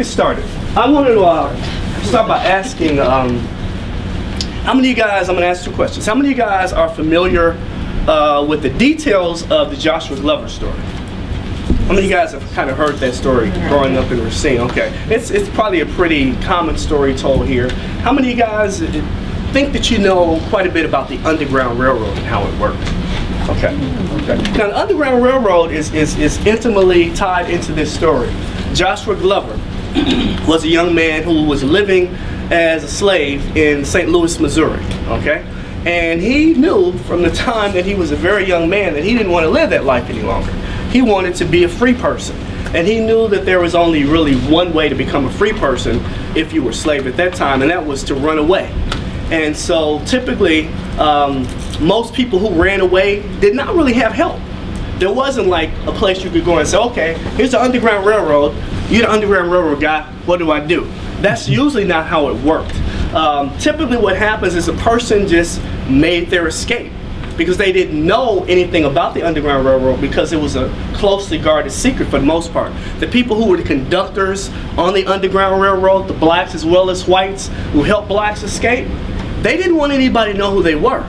get started. I want to uh, start by asking, um, how many of you guys, I'm going to ask two questions. How many of you guys are familiar uh, with the details of the Joshua Glover story? How many of you guys have kind of heard that story growing up in Racine? Okay, it's, it's probably a pretty common story told here. How many of you guys think that you know quite a bit about the Underground Railroad and how it worked? Okay. okay. Now, the Underground Railroad is, is, is intimately tied into this story. Joshua Glover was a young man who was living as a slave in St. Louis, Missouri. Okay? And he knew from the time that he was a very young man that he didn't want to live that life any longer. He wanted to be a free person. And he knew that there was only really one way to become a free person if you were slave at that time, and that was to run away. And so typically, um, most people who ran away did not really have help. There wasn't like a place you could go and say, okay, here's the Underground Railroad. You're the Underground Railroad guy. What do I do? That's usually not how it worked. Um, typically what happens is a person just made their escape because they didn't know anything about the Underground Railroad because it was a closely guarded secret for the most part. The people who were the conductors on the Underground Railroad, the blacks as well as whites, who helped blacks escape, they didn't want anybody to know who they were.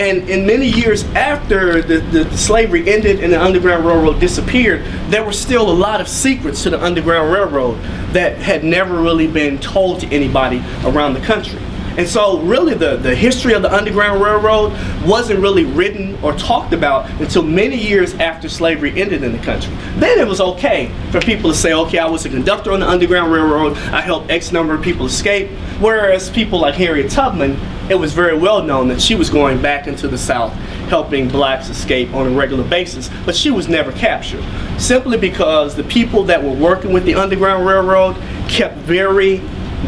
And in many years after the, the, slavery ended and the Underground Railroad disappeared, there were still a lot of secrets to the Underground Railroad that had never really been told to anybody around the country. And so really the, the history of the Underground Railroad wasn't really written or talked about until many years after slavery ended in the country. Then it was okay for people to say, okay, I was a conductor on the Underground Railroad, I helped X number of people escape. Whereas people like Harriet Tubman, it was very well known that she was going back into the South helping blacks escape on a regular basis, but she was never captured. Simply because the people that were working with the Underground Railroad kept very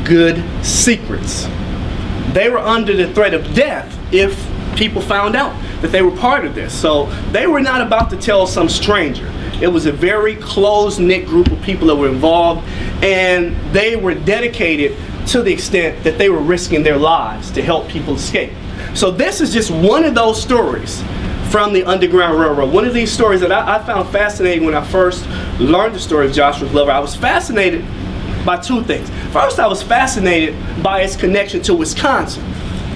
good secrets they were under the threat of death if people found out that they were part of this. So they were not about to tell some stranger. It was a very close-knit group of people that were involved and they were dedicated to the extent that they were risking their lives to help people escape. So this is just one of those stories from the Underground Railroad. One of these stories that I, I found fascinating when I first learned the story of Joshua Glover. I was fascinated by two things. First, I was fascinated by its connection to Wisconsin.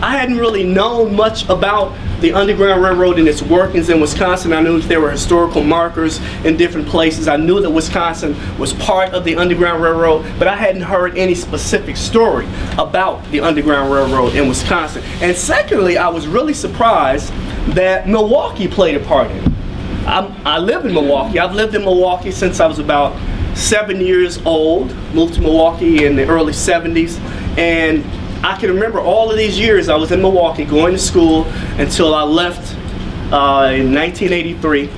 I hadn't really known much about the Underground Railroad and its workings in Wisconsin. I knew there were historical markers in different places. I knew that Wisconsin was part of the Underground Railroad, but I hadn't heard any specific story about the Underground Railroad in Wisconsin. And secondly, I was really surprised that Milwaukee played a part in it. I'm, I live in Milwaukee. I've lived in Milwaukee since I was about seven years old, moved to Milwaukee in the early 70s, and I can remember all of these years I was in Milwaukee going to school until I left uh, in 1983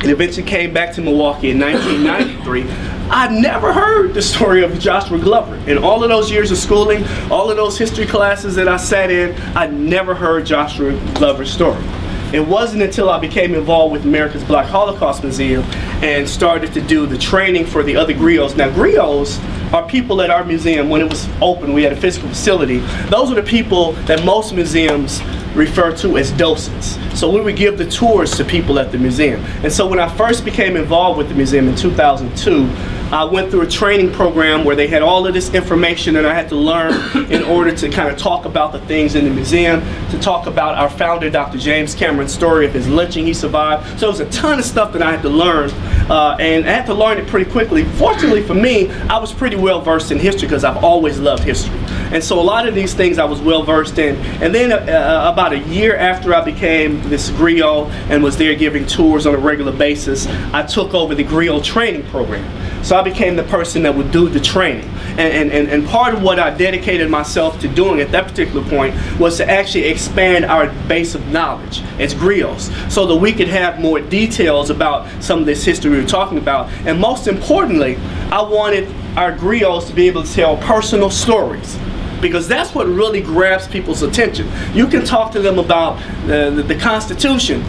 and eventually came back to Milwaukee in 1993. I never heard the story of Joshua Glover. In all of those years of schooling, all of those history classes that I sat in, I never heard Joshua Glover's story. It wasn't until I became involved with America's Black Holocaust Museum and started to do the training for the other griots. Now griots are people at our museum when it was open, we had a physical facility. Those are the people that most museums refer to as docents. So we would give the tours to people at the museum. And so when I first became involved with the museum in 2002, I went through a training program where they had all of this information that I had to learn in order to kind of talk about the things in the museum, to talk about our founder, Dr. James Cameron's story of his lynching he survived. So it was a ton of stuff that I had to learn, uh, and I had to learn it pretty quickly. Fortunately for me, I was pretty well versed in history because I've always loved history. And so a lot of these things I was well versed in. And then uh, uh, about a year after I became this griot and was there giving tours on a regular basis, I took over the griot training program. So I became the person that would do the training. And, and, and part of what I dedicated myself to doing at that particular point was to actually expand our base of knowledge as griots so that we could have more details about some of this history we were talking about. And most importantly, I wanted our griots to be able to tell personal stories because that's what really grabs people's attention. You can talk to them about uh, the, the Constitution,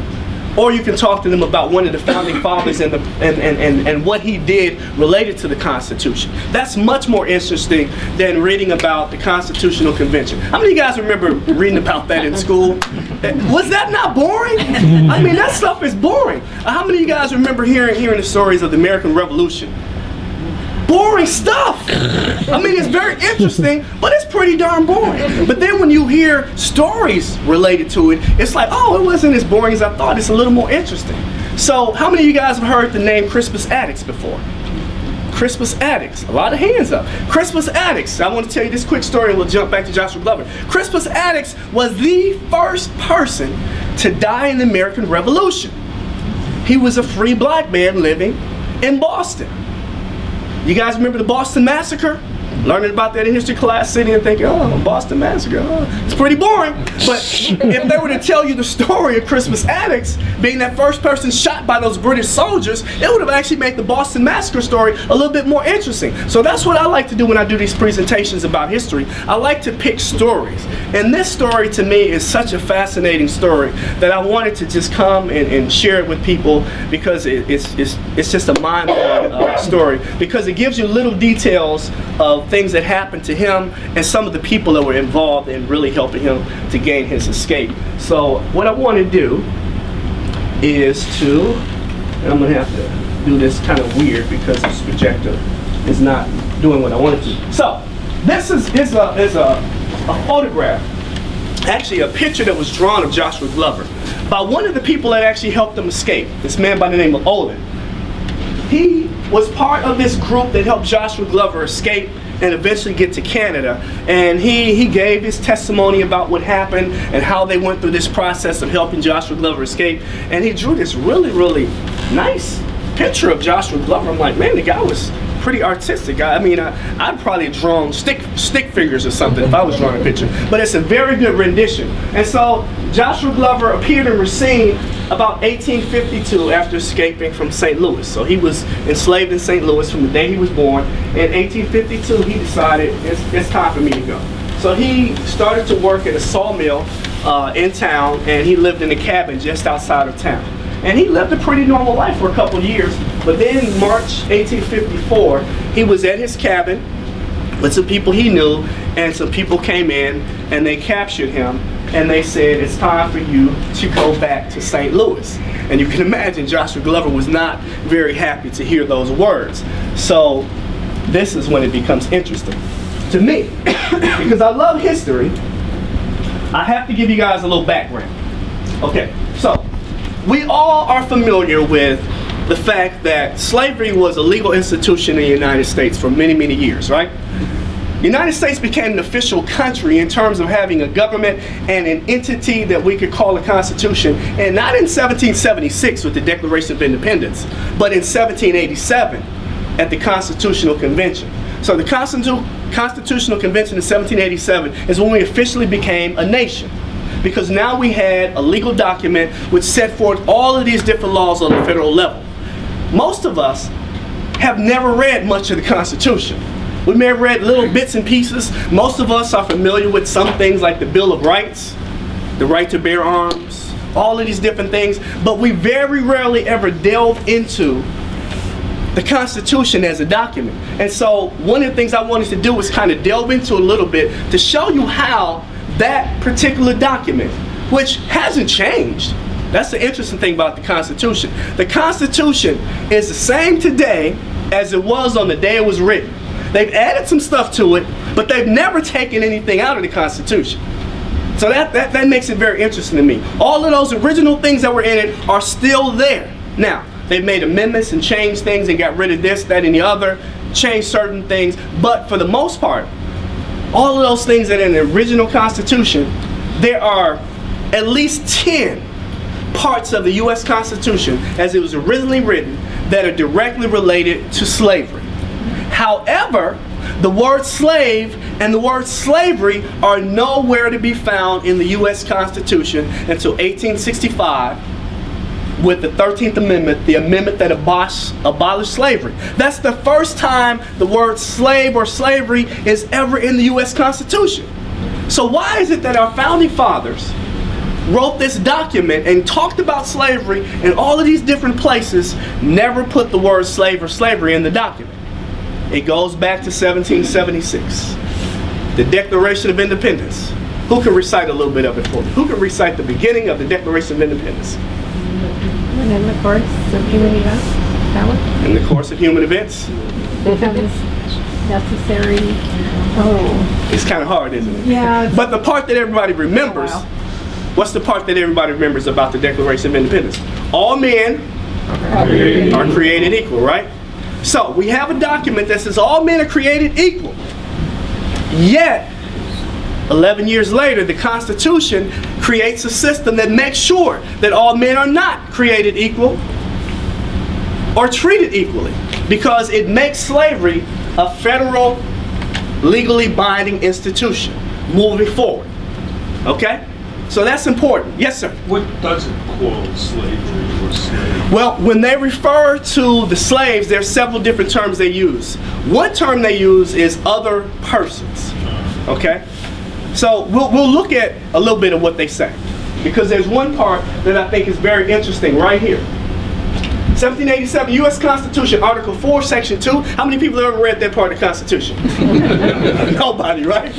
or you can talk to them about one of the founding fathers and, the, and, and, and, and what he did related to the Constitution. That's much more interesting than reading about the Constitutional Convention. How many of you guys remember reading about that in school? Was that not boring? I mean, that stuff is boring. How many of you guys remember hearing, hearing the stories of the American Revolution? Boring stuff. I mean, it's very interesting, but it's pretty darn boring. But then when you hear stories related to it, it's like, oh, it wasn't as boring as I thought. It's a little more interesting. So, how many of you guys have heard the name Crispus Attucks before? Crispus Attucks. A lot of hands up. Crispus Attucks. I want to tell you this quick story and we'll jump back to Joshua Glover. Crispus Attucks was the first person to die in the American Revolution. He was a free black man living in Boston. You guys remember the Boston Massacre? Learning about that in history class, sitting and thinking, oh, Boston Massacre, oh, it's pretty boring. But if they were to tell you the story of Crispus Attucks being that first person shot by those British soldiers, it would have actually made the Boston Massacre story a little bit more interesting. So that's what I like to do when I do these presentations about history. I like to pick stories. And this story to me is such a fascinating story that I wanted to just come and, and share it with people because it, it's, it's, it's just a mind-blowing uh, story because it gives you little details of things that happened to him and some of the people that were involved in really helping him to gain his escape. So what I want to do is to, I'm going to have to do this kind of weird because this projector is not doing what I wanted to. So this is, is, a, is a, a photograph, actually a picture that was drawn of Joshua Glover by one of the people that actually helped him escape, this man by the name of Olin. He was part of this group that helped Joshua Glover escape and eventually get to Canada. And he, he gave his testimony about what happened and how they went through this process of helping Joshua Glover escape. And he drew this really, really nice picture of Joshua Glover. I'm like, man, the guy was pretty artistic. I, I mean, I, would probably drawn stick stick figures or something if I was drawing a picture. But it's a very good rendition. And so Joshua Glover appeared in Racine about 1852 after escaping from St. Louis. So he was enslaved in St. Louis from the day he was born. In 1852, he decided it's, it's time for me to go. So he started to work at a sawmill uh, in town, and he lived in a cabin just outside of town. And he lived a pretty normal life for a couple years. But then March 1854, he was at his cabin with some people he knew, and some people came in and they captured him and they said, it's time for you to go back to St. Louis. And you can imagine Joshua Glover was not very happy to hear those words. So this is when it becomes interesting to me. because I love history, I have to give you guys a little background. Okay, so we all are familiar with the fact that slavery was a legal institution in the United States for many, many years, right? United States became an official country in terms of having a government and an entity that we could call a constitution, and not in 1776 with the Declaration of Independence, but in 1787 at the Constitutional Convention. So the Constitu Constitutional Convention in 1787 is when we officially became a nation because now we had a legal document which set forth all of these different laws on the federal level. Most of us have never read much of the Constitution. We may have read little bits and pieces. Most of us are familiar with some things like the Bill of Rights, the right to bear arms, all of these different things, but we very rarely ever delve into the Constitution as a document. And so one of the things I wanted to do was kind of delve into a little bit to show you how that particular document, which hasn't changed. That's the interesting thing about the Constitution. The Constitution is the same today as it was on the day it was written. They've added some stuff to it, but they've never taken anything out of the Constitution. So that, that, that makes it very interesting to me. All of those original things that were in it are still there. Now, they've made amendments and changed things and got rid of this, that, and the other, changed certain things, but for the most part, all of those things that in the original Constitution, there are at least 10 parts of the U.S. Constitution as it was originally written that are directly related to slavery. However, the word slave and the word slavery are nowhere to be found in the U.S. Constitution until 1865 with the 13th Amendment, the amendment that abolished, abolished slavery. That's the first time the word slave or slavery is ever in the U.S. Constitution. So why is it that our founding fathers wrote this document and talked about slavery in all of these different places, never put the word slave or slavery in the document? It goes back to 1776. The Declaration of Independence. Who can recite a little bit of it for me? Who can recite the beginning of the Declaration of Independence? And then the course of human That was in the course of human events. necessary. Oh, It's kind of hard, isn't it? yeah. But the part that everybody remembers, oh, Wow. what's the part that everybody remembers about the Declaration of Independence? All men are created equal, right? So we have a document that says all men are created equal. Yet, 11 years later, the Constitution creates a system that makes sure that all men are not created equal or treated equally because it makes slavery a federal, legally binding institution moving forward. Okay? So that's important. Yes, sir. What does it call slavery or slave? Well, when they refer to the slaves, there's several different terms they use. One term they use is other persons. Okay? So we'll, we'll look at a little bit of what they say. Because there's one part that I think is very interesting right here. 1787 U.S. Constitution, Article 4, Section 2. How many people have ever read that part of the Constitution? Nobody, right?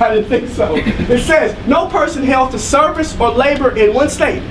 I didn't think so. It says, no person held to service or labor in one state.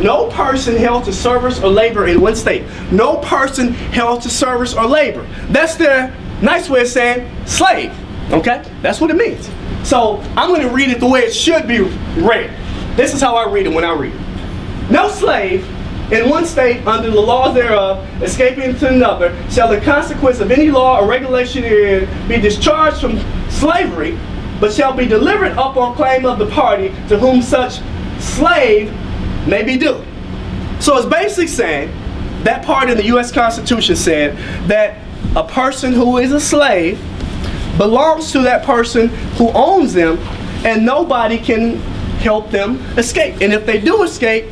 No person held to service or labor in one state. No person held to service or labor. That's the nice way of saying slave. Okay? That's what it means. So I'm going to read it the way it should be read. This is how I read it when I read it. No slave in one state under the laws thereof, escaping to another, shall the consequence of any law or regulation herein be discharged from slavery, but shall be delivered up on claim of the party to whom such slave may be due. So it's basically saying that part in the U.S. Constitution said that a person who is a slave belongs to that person who owns them, and nobody can help them escape. And if they do escape,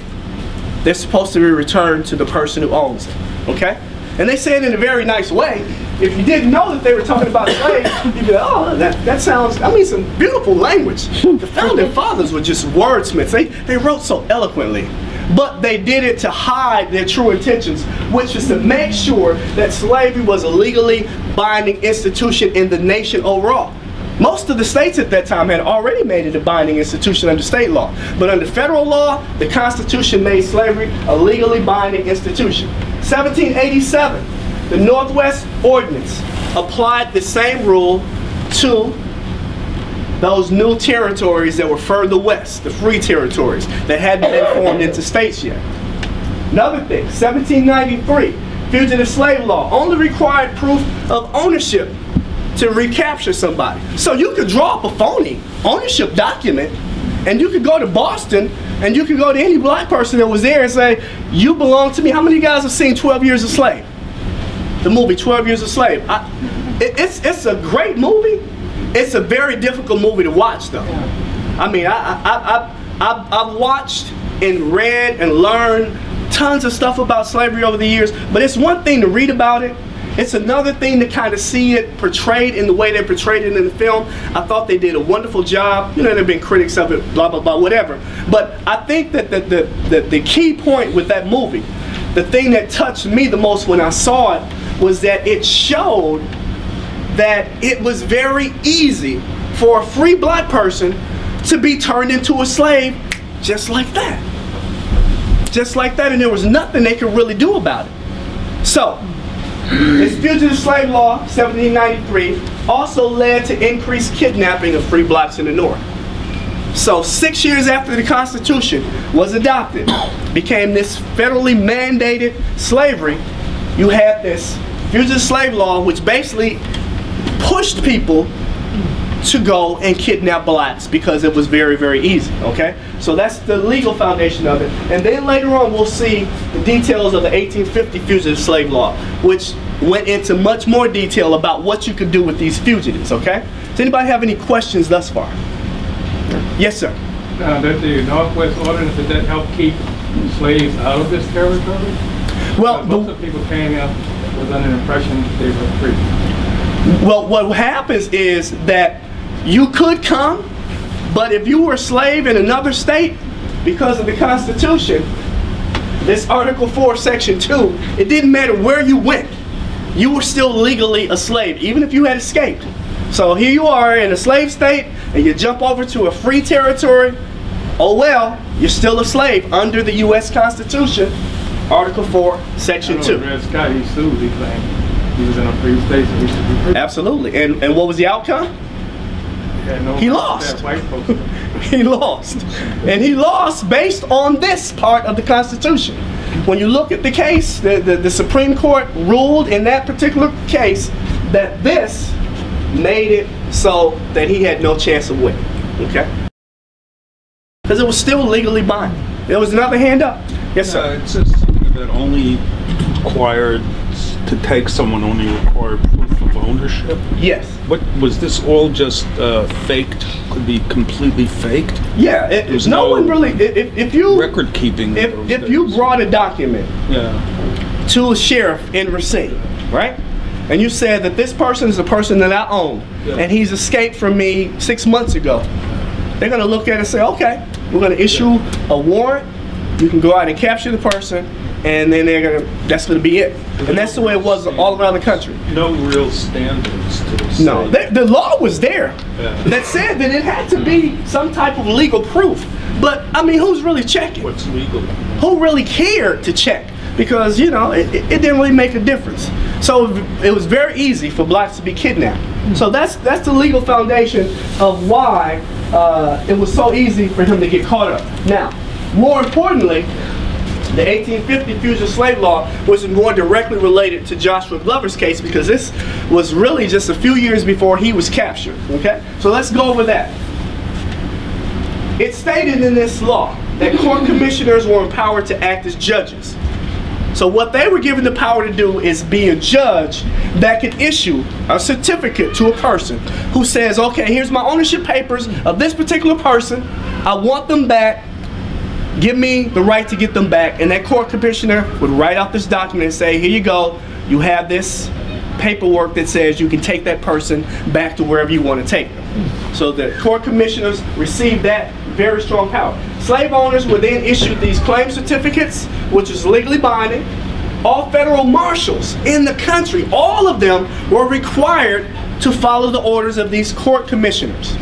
they're supposed to be returned to the person who owns them. Okay? And they say it in a very nice way. If you didn't know that they were talking about slaves, you'd be like, oh, that, that sounds, I mean, some beautiful language. The founding fathers were just wordsmiths. They, they wrote so eloquently. But they did it to hide their true intentions, which is to make sure that slavery was a legally binding institution in the nation overall. Most of the states at that time had already made it a binding institution under state law. But under federal law, the Constitution made slavery a legally binding institution. 1787, the Northwest Ordinance applied the same rule to those new territories that were further west, the free territories that hadn't been formed into states yet. Another thing, 1793, fugitive slave law only required proof of ownership to recapture somebody. So you could draw up a phony ownership document and you could go to Boston and you could go to any black person that was there and say, you belong to me. How many of you guys have seen 12 Years a Slave? The movie 12 Years a Slave. I, it, it's, it's a great movie. It's a very difficult movie to watch though. I mean, I, I, I, I've watched and read and learned tons of stuff about slavery over the years, but it's one thing to read about it. It's another thing to kind of see it portrayed in the way they portrayed it in the film. I thought they did a wonderful job. You know, there have been critics of it, blah, blah, blah, whatever. But I think that the, the, the, the key point with that movie, the thing that touched me the most when I saw it, was that it showed that it was very easy for a free black person to be turned into a slave just like that. Just like that, and there was nothing they could really do about it. So, this fugitive slave law, 1793, also led to increased kidnapping of free blacks in the North. So six years after the Constitution was adopted, became this federally mandated slavery, you had this fugitive slave law, which basically pushed people to go and kidnap blacks because it was very, very easy, okay? So that's the legal foundation of it. And then later on, we'll see the details of the 1850 fugitive slave law, which went into much more detail about what you could do with these fugitives, okay? Does anybody have any questions thus far? Yes, sir. Now, that the Northwest Ordinance, did that help keep slaves out of this territory? Well, Uh, Most the, of the people came up was under the impression they were free. well, what happens is that you could come, but if you were a slave in another state, because of the Constitution, this Article 4, Section 2, it didn't matter where you went. You were still legally a slave, even if you had escaped. So here you are in a slave state, and you jump over to a free territory. Oh well, you're still a slave under the U.S. Constitution. Article 4, Section 2. Dred Scott, he sued, he claimed he was in a free state, so he should be free. Absolutely. And, and what was the outcome? He lost. have White folks. he lost. And he lost based on this part of the Constitution. When you look at the case, the, the, the Supreme Court ruled in that particular case that this made it so that he had no chance of winning. Okay? Because it was still legally binding. There was another hand up. Yes, Uh, sir. it says something that only required, to take someone only required proof of ownership. Yes. What, was this all just uh, faked, could be completely faked? Yeah. It, There's no, no one really. If, if you Record keeping. if, if you brought a document Yeah, to a sheriff in Racine, right? And you said that this person is a person that I own, Yeah. and he's escaped from me six months ago. They're gonna look at it and say, okay, we're gonna issue a warrant. You can go out and capture the person, and then they're gonna. That's gonna be it. And that's the way it was all around the country. no real standards to No, the, the law was there Yeah. that said that it had to be some type of legal proof. But I mean, who's really checking? What's legal? who really cared to check because you know it, it it didn't really make a difference so it was very easy for blacks to be kidnapped so that's that's the legal foundation of why uh, it was so easy for him to get caught up now more importantly the 1850 fugitive slave law was more directly related to Joshua Glover's case because this was really just a few years before he was captured. Okay, so let's go over that. It stated in this law that court commissioners were empowered to act as judges. So what they were given the power to do is be a judge that could issue a certificate to a person who says, okay, here's my ownership papers of this particular person. I want them back. Give me the right to get them back. And that court commissioner would write out this document and say, here you go. You have this paperwork that says you can take that person back to wherever you want to take them. So the court commissioners received that very strong power. Slave owners were then issued these claim certificates, which is legally binding. All federal marshals in the country, all of them were required to follow the orders of these court commissioners.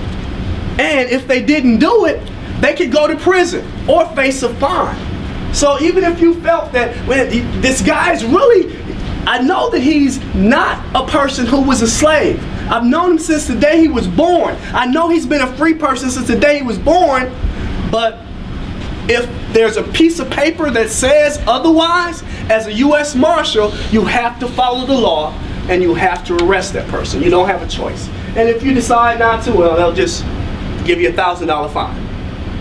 And if they didn't do it, they could go to prison or face a fine. So even if you felt that this guy's really, I know that he's not a person who was a slave. I've known him since the day he was born. I know he's been a free person since the day he was born. But if there's a piece of paper that says otherwise, as a U.S. Marshal, you have to follow the law and you have to arrest that person. You don't have a choice. And if you decide not to, well, they'll just give you a thousand dollar fine.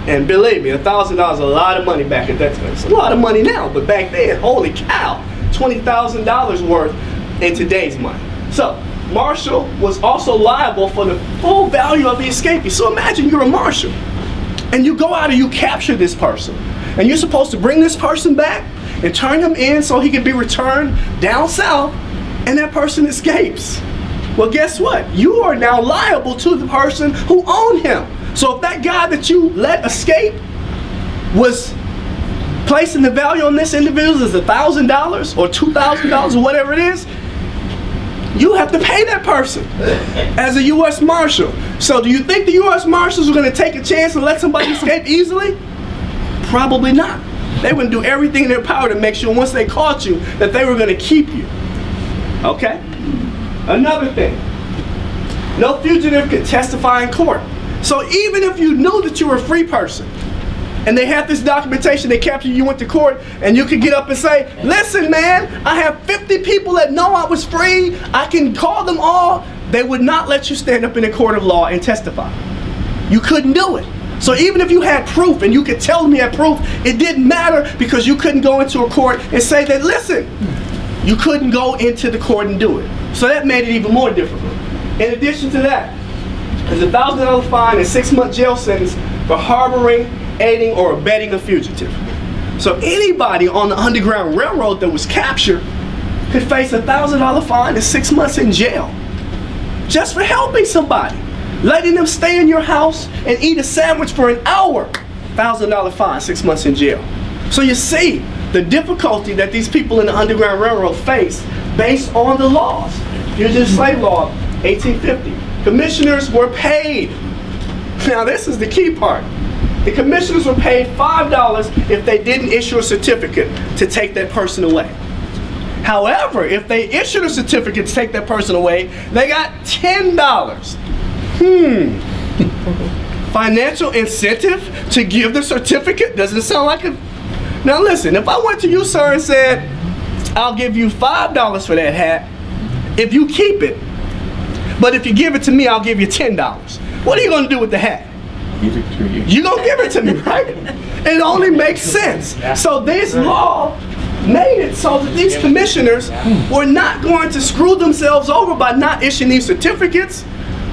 And believe me, a thousand dollars a lot of money back at that time. It's a lot of money now, but back then, holy cow, twenty thousand dollars worth in today's money. So Marshall was also liable for the full value of the escapee. So imagine you're a marshal and you go out and you capture this person and you're supposed to bring this person back and turn him in so he can be returned down south and that person escapes well guess what you are now liable to the person who owned him so if that guy that you let escape was placing the value on this individual as a thousand dollars or two thousand dollars or whatever it is you have to pay that person as a U.S. Marshal. So do you think the U.S. Marshals are going to take a chance and let somebody escape easily? Probably not. They would do everything in their power to make sure once they caught you that they were going to keep you. Okay? Another thing. No fugitive could testify in court. So even if you knew that you were a free person, and they had this documentation, they captured you, went to court, and you could get up and say, listen, man, I have 50 people that know I was free. I can call them all. They would not let you stand up in a court of law and testify. You couldn't do it. So even if you had proof and you could tell me had proof, it didn't matter because you couldn't go into a court and say that, listen, you couldn't go into the court and do it. So that made it even more difficult. In addition to that, there's a thousand dollar fine and six month jail sentence for harboring, aiding, or abetting a fugitive. So anybody on the Underground Railroad that was captured could face a thousand dollar fine and six months in jail just for helping somebody, letting them stay in your house and eat a sandwich for an hour. Thousand dollar fine, six months in jail. So you see the difficulty that these people in the Underground Railroad face based on the laws. Fugitive slave law, 1850. Commissioners were paid. Now this is the key part. The commissioners were paid $5 if they didn't issue a certificate to take that person away. However, if they issued a certificate to take that person away, they got $10. Hmm. Financial incentive to give the certificate? Doesn't sound like a. Now listen, if I went to you, sir, and said, I'll give you $5 for that hat if you keep it, but if you give it to me, I'll give you $10. What are you gonna do with the hat? Give it to you. you gonna give it to me, right? It only makes sense. So this law made it so that these commissioners were not going to screw themselves over by not issuing these certificates.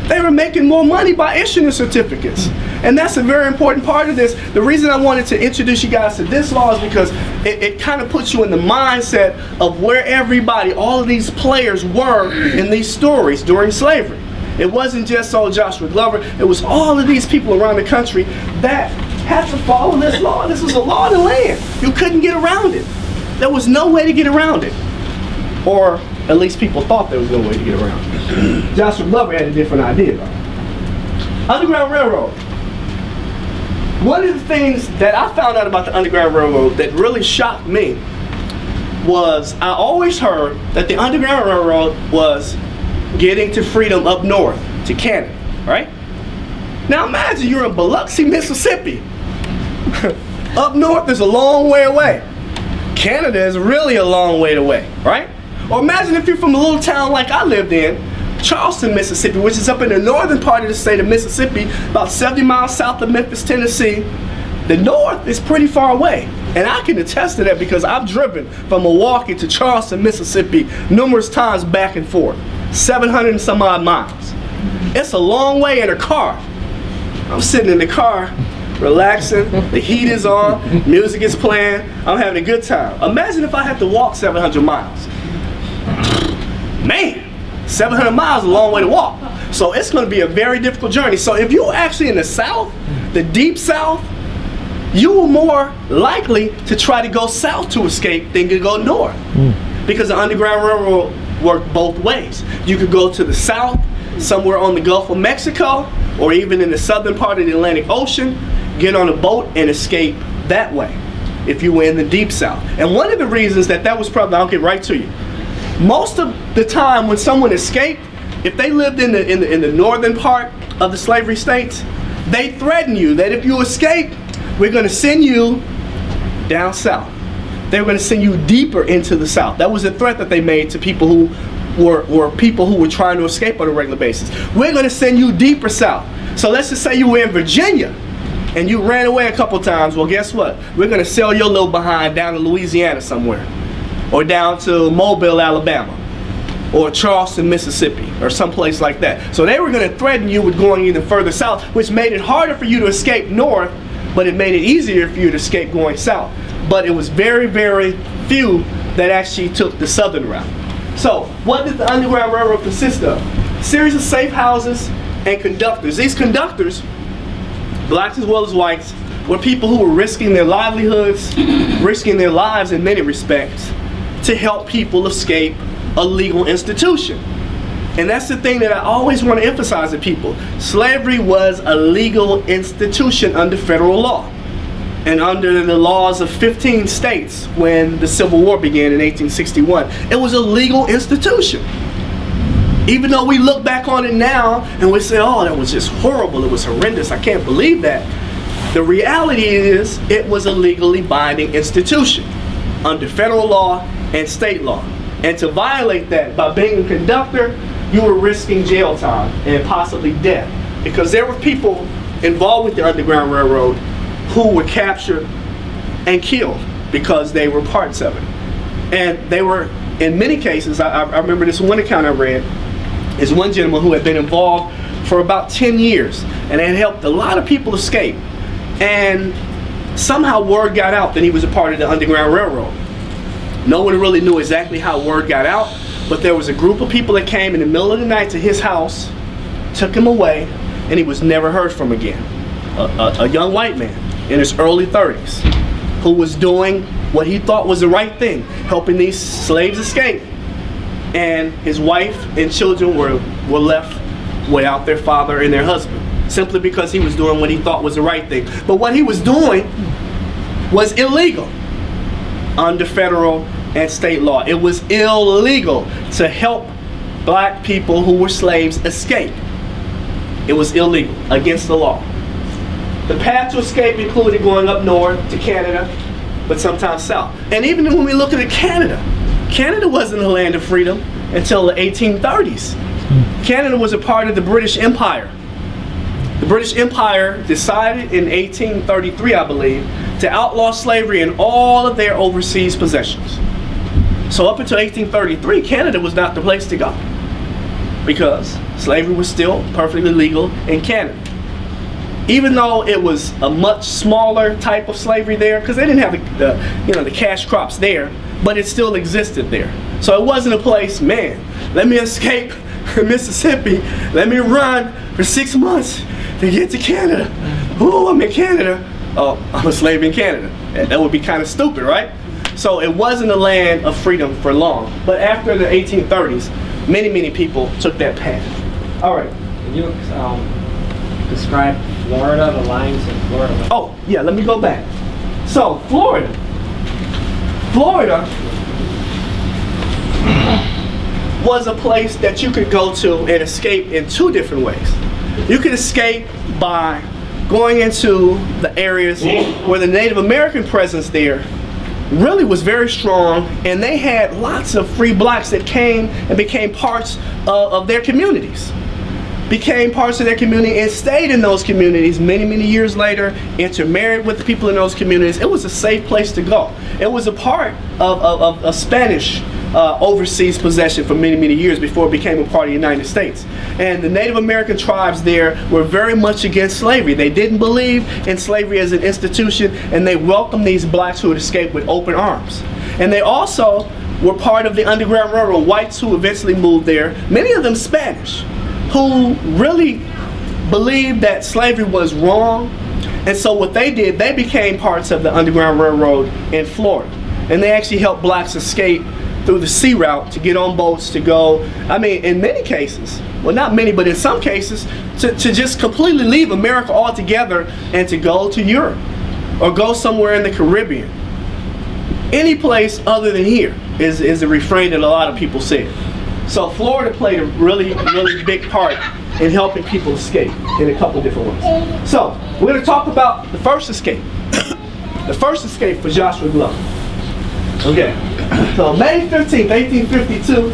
They were making more money by issuing certificates. And that's a very important part of this. The reason I wanted to introduce you guys to this law is because it, it kind of puts you in the mindset of where everybody, all of these players were in these stories during slavery. It wasn't just old Joshua Glover, it was all of these people around the country that had to follow this law. This was a law of the land. You couldn't get around it. There was no way to get around it. Or at least people thought there was no way to get around it. Joshua Glover had a different idea though. Underground Railroad. One of the things that I found out about the Underground Railroad that really shocked me was I always heard that the Underground Railroad was getting to freedom up north to Canada, right? Now imagine you're in Biloxi, Mississippi. up north is a long way away. Canada is really a long way away, right? Or imagine if you're from a little town like I lived in, Charleston, Mississippi, which is up in the northern part of the state of Mississippi, about 70 miles south of Memphis, Tennessee. The north is pretty far away. And I can attest to that because I've driven from Milwaukee to Charleston, Mississippi numerous times back and forth. 700 and some odd miles. It's a long way in a car. I'm sitting in the car, relaxing, the heat is on, music is playing, I'm having a good time. Imagine if I had to walk 700 miles. Man, 700 miles is a long way to walk. So it's going to be a very difficult journey. So if you're actually in the South, the deep South, you were more likely to try to go south to escape than to go north. Because the Underground Railroad worked both ways. You could go to the south, somewhere on the Gulf of Mexico, or even in the southern part of the Atlantic Ocean, get on a boat and escape that way if you were in the deep south. And one of the reasons that that was probably, I'll get right to you. Most of the time when someone escaped, if they lived in the, in the, in the northern part of the slavery states, they threaten you that if you escape, we're going to send you down south. They were going to send you deeper into the south. That was a threat that they made to people who were, were people who were trying to escape on a regular basis. We're going to send you deeper south. So let's just say you were in Virginia and you ran away a couple times. Well, guess what? We're going to sell your little behind down to Louisiana somewhere or down to Mobile, Alabama or Charleston, Mississippi, or someplace like that. So they were going to threaten you with going even further south, which made it harder for you to escape north, but it made it easier for you to escape going south. But it was very, very few that actually took the southern route. So, what did the Underground Railroad consist of? Series of safe houses and conductors. These conductors, blacks as well as whites, were people who were risking their livelihoods, risking their lives in many respects, to help people escape a legal institution. And that's the thing that I always want to emphasize to people. Slavery was a legal institution under federal law and under the laws of 15 states when the Civil War began in 1861. It was a legal institution. Even though we look back on it now and we say, oh, that was just horrible, it was horrendous, I can't believe that. The reality is, it was a legally binding institution under federal law and state law. And to violate that by being a conductor, you were risking jail time and possibly death. Because there were people involved with the Underground Railroad who were captured and killed because they were parts of it. And they were, in many cases, I, I remember this one account I read, is one gentleman who had been involved for about 10 years and had helped a lot of people escape. And somehow word got out that he was a part of the Underground Railroad. No one really knew exactly how word got out, but there was a group of people that came in the middle of the night to his house, took him away, and he was never heard from again. A, a, a young white man in his early 30s who was doing what he thought was the right thing, helping these slaves escape. And his wife and children were, were left without their father and their husband. simply because he was doing what he thought was the right thing. But what he was doing was illegal under federal and state law. It was illegal to help black people who were slaves escape. It was illegal, against the law. The path to escape included going up north to Canada, but sometimes south. And even when we look at Canada, Canada wasn't a land of freedom until the 1830s. Canada was a part of the British Empire. The British Empire decided in 1833, I believe, to outlaw slavery in all of their overseas possessions. So up until 1833, Canada was not the place to go because slavery was still perfectly legal in Canada. Even though it was a much smaller type of slavery there, because they didn't have the, the, you know, the cash crops there, but it still existed there. So it wasn't a place, man, let me escape Mississippi, let me run for six months to get to Canada. Ooh, I'm in Canada. Oh, I'm a slave in Canada. That would be kind of stupid, right? So it wasn't a land of freedom for long. But after the 1830s, many, many people took that path. All right. Can you um, describe Florida, the lines in Florida? Oh, yeah, let me go back. So, Florida. Florida was a place that you could go to and escape in two different ways. You could escape by going into the areas where the Native American presence there really was very strong and they had lots of free blacks that came and became parts of, of their communities became parts of their community and stayed in those communities many, many years later, intermarried with the people in those communities. It was a safe place to go. It was a part of, of, of a Spanish uh, overseas possession for many, many years before it became a part of the United States. And the Native American tribes there were very much against slavery. They didn't believe in slavery as an institution and they welcomed these blacks who had escaped with open arms. And they also were part of the Underground Railroad, whites who eventually moved there, many of them Spanish who really believed that slavery was wrong. And so what they did, they became parts of the Underground Railroad in Florida. And they actually helped blacks escape through the sea route to get on boats to go, I mean, in many cases, well, not many, but in some cases, to, to just completely leave America altogether and to go to Europe or go somewhere in the Caribbean. Any place other than here is, is a refrain that a lot of people say. So Florida played a really, really big part in helping people escape in a couple different ways. So we're going to talk about the first escape. the first escape for Joshua Glover. Okay. So May 15th, 1852,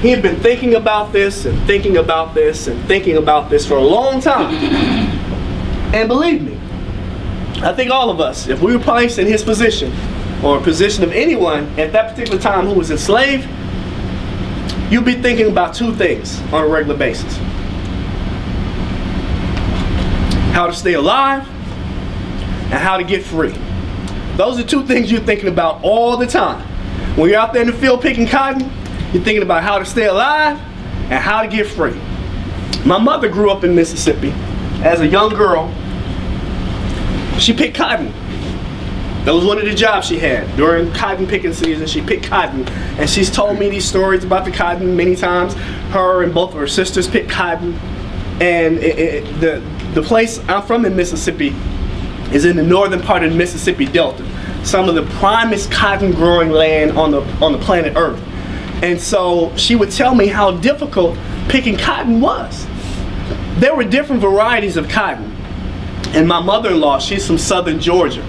he had been thinking about this and thinking about this and thinking about this for a long time. And believe me, I think all of us, if we were placed in his position or a position of anyone at that particular time who was enslaved, you'd be thinking about two things on a regular basis. How to stay alive and how to get free. Those are two things you're thinking about all the time. When you're out there in the field picking cotton, you're thinking about how to stay alive and how to get free. My mother grew up in Mississippi as a young girl. She picked cotton that was one of the jobs she had during cotton picking season. She picked cotton, and she's told me these stories about the cotton many times. Her and both of her sisters picked cotton, and it, it, the the place I'm from in Mississippi is in the northern part of the Mississippi Delta, some of the primest cotton growing land on the on the planet Earth. And so she would tell me how difficult picking cotton was. There were different varieties of cotton. And my mother-in-law, she's from southern Georgia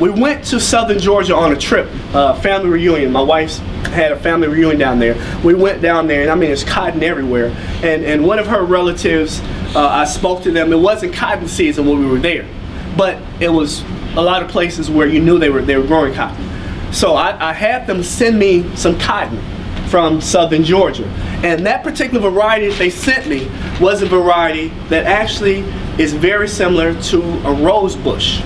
we went to southern Georgia on a trip, uh, family reunion. My wife's had a family reunion down there. We went down there, and I mean, there's cotton everywhere. And and one of her relatives, uh, I spoke to them. It wasn't cotton season when we were there, but it was a lot of places where you knew they were they were growing cotton. So I, I had them send me some cotton from southern Georgia. And that particular variety that they sent me was a variety that actually is very similar to a rose bush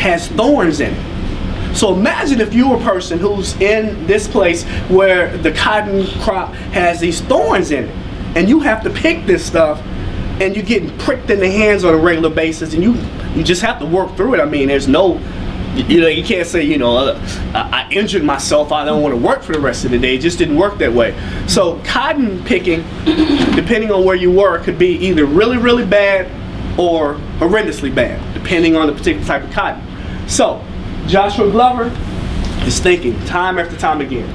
has thorns in it. So imagine if you're a person who's in this place where the cotton crop has these thorns in it, and you have to pick this stuff, and you're getting pricked in the hands on a regular basis, and you you just have to work through it. I mean, there's no you know, you can't say, you know, uh, I injured myself, I don't want to work for the rest of the day. It just didn't work that way. So cotton picking, depending on where you were, could be either really, really bad or horrendously bad, depending on the particular type of cotton. So, Joshua Glover is thinking time after time again,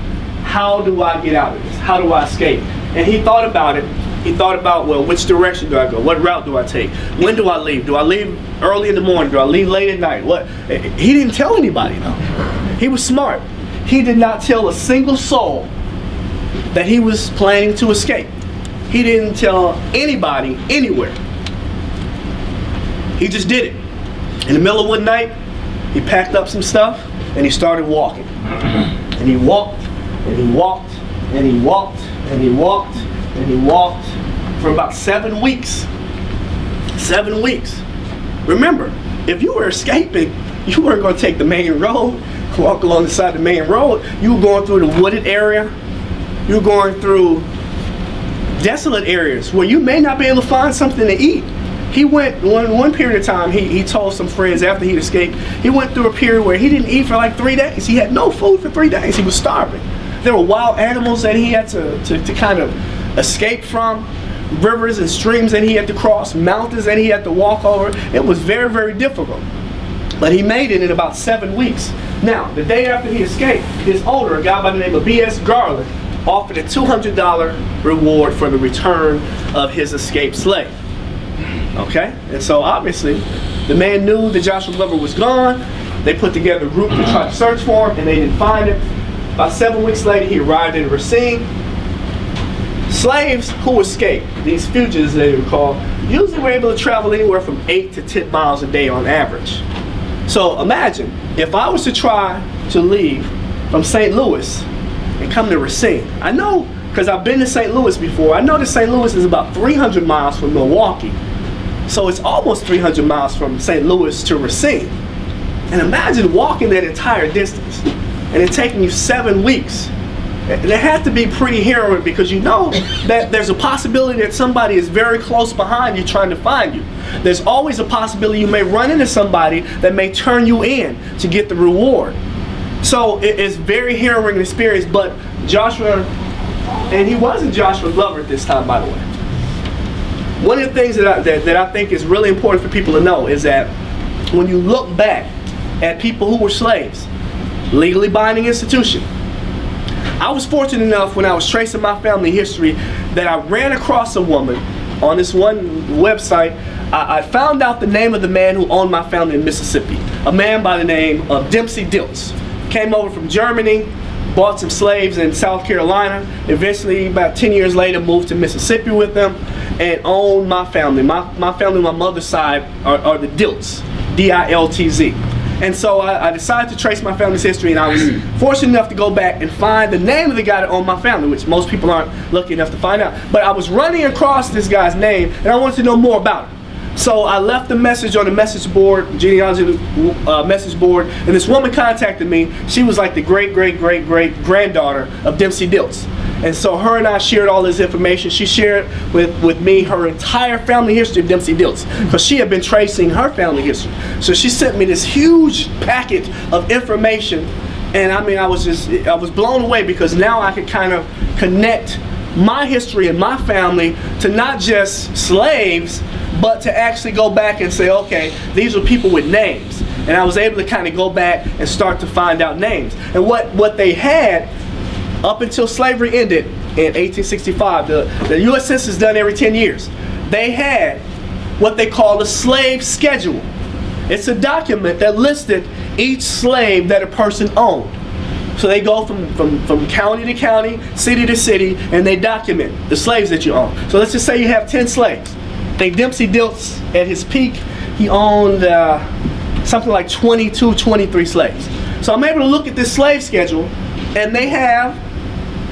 how do I get out of this? How do I escape? And he thought about it. He thought about, well, which direction do I go? What route do I take? When do I leave? Do I leave early in the morning? Do I leave late at night? What? He didn't tell anybody though. He was smart. He did not tell a single soul that he was planning to escape. He didn't tell anybody anywhere. He just did it. In the middle of one night, he packed up some stuff and he started walking. And he walked and he walked and he walked and he walked and he walked for about seven weeks. Seven weeks. Remember, if you were escaping, you weren't going to take the main road, walk along the side of the main road. You were going through the wooded area. You were going through desolate areas where you may not be able to find something to eat. He went one one period of time. He, he told some friends after he escaped. He went through a period where he didn't eat for like three days. He had no food for three days. He was starving. There were wild animals that he had to, to, to kind of escape from, rivers and streams that he had to cross, mountains that he had to walk over. It was very, very difficult. But he made it in about seven weeks. Now, the day after he escaped, his owner, a guy by the name of B.S. Garland, offered a $200 reward for the return of his escaped slave. Okay? And so obviously, the man knew that Joshua Glover was gone. They put together a group to try to search for him, and they didn't find him. About seven weeks later, he arrived in Racine. Slaves who escaped, these fugitives they were called, usually were able to travel anywhere from 8 to 10 miles a day on average. So imagine if I was to try to leave from St. Louis and come to Racine. I know because I've been to St. Louis before. I know that St. Louis is about 300 miles from Milwaukee. So it's almost 300 miles from St. Louis to Racine. And imagine walking that entire distance and it taking you seven weeks. It had to be pretty harrowing because you know that there's a possibility that somebody is very close behind you trying to find you. There's always a possibility you may run into somebody that may turn you in to get the reward. So it's very harrowing experience, but Joshua, and he wasn't Joshua Glover at this time, by the way. One of the things that I, that, that I think is really important for people to know is that when you look back at people who were slaves, legally binding institution, I was fortunate enough when I was tracing my family history that I ran across a woman on this one website. I, I, found out the name of the man who owned my family in Mississippi, a man by the name of Dempsey Diltz. Came over from Germany, bought some slaves in South Carolina, eventually about 10 years later moved to Mississippi with them and owned my family. My, my family, my mother's side are, are the Diltz, D-I-L-T-Z. And so I, I, decided to trace my family's history, and I was fortunate enough to go back and find the name of the guy that owned my family, which most people aren't lucky enough to find out. But I was running across this guy's name, and I wanted to know more about him. So I left a message on the message board, genealogy uh, message board, and this woman contacted me. She was like the great, great, great, great granddaughter of Dempsey Diltz. And so her and I shared all this information. She shared with, with me her entire family history of Dempsey Diltz because she had been tracing her family history. So she sent me this huge packet of information and I mean I was just I was blown away because now I could kind of connect my history and my family to not just slaves but to actually go back and say okay these are people with names and I was able to kind of go back and start to find out names and what what they had up until slavery ended in 1865, the, the U.S. Census is done every 10 years. They had what they call a slave schedule. It's a document that listed each slave that a person owned. So they go from, from, from county to county, city to city, and they document the slaves that you own. So let's just say you have 10 slaves. Think Dempsey Diltz, at his peak, he owned uh, something like 22, 23 slaves. So I'm able to look at this slave schedule, and they have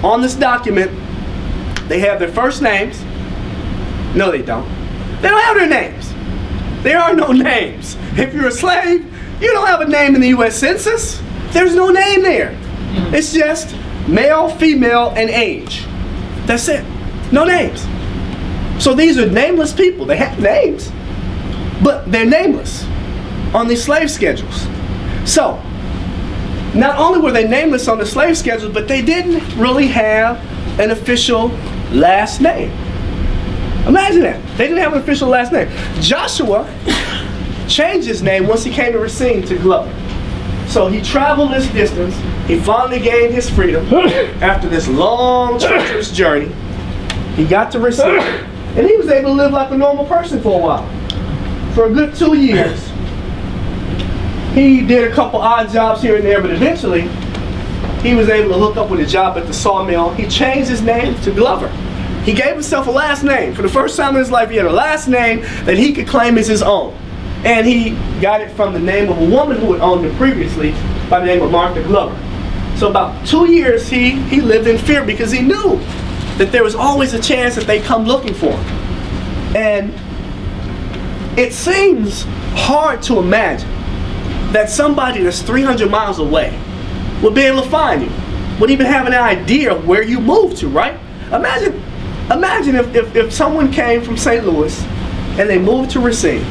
on this document, they have their first names. No, they don't. They don't have their names. There are no names. If you're a slave, you don't have a name in the U.S. Census. There's no name there. Mm-hmm. It's just male, female, and age. That's it. No names. So these are nameless people. They have names, but they're nameless on these slave schedules. So not only were they nameless on the slave schedule, but they didn't really have an official last name. Imagine that. They didn't have an official last name. Joshua changed his name once he came to Racine to Glover. So he traveled this distance. He finally gained his freedom after this long, treacherous journey. He got to Racine, and he was able to live like a normal person for a while. For a good two years, he did a couple odd jobs here and there, but eventually, he was able to hook up with a job at the sawmill. He changed his name to Glover. He gave himself a last name. For the first time in his life, he had a last name that he could claim as his own. And he got it from the name of a woman who had owned it previously by the name of Martha Glover. So about two years, he, he lived in fear because he knew that there was always a chance that they come looking for him. And it seems hard to imagine that somebody that's 300 miles away would be able to find you, would even have an idea of where you moved to, right? Imagine, imagine if, if, if someone came from St. Louis and they moved to Racine,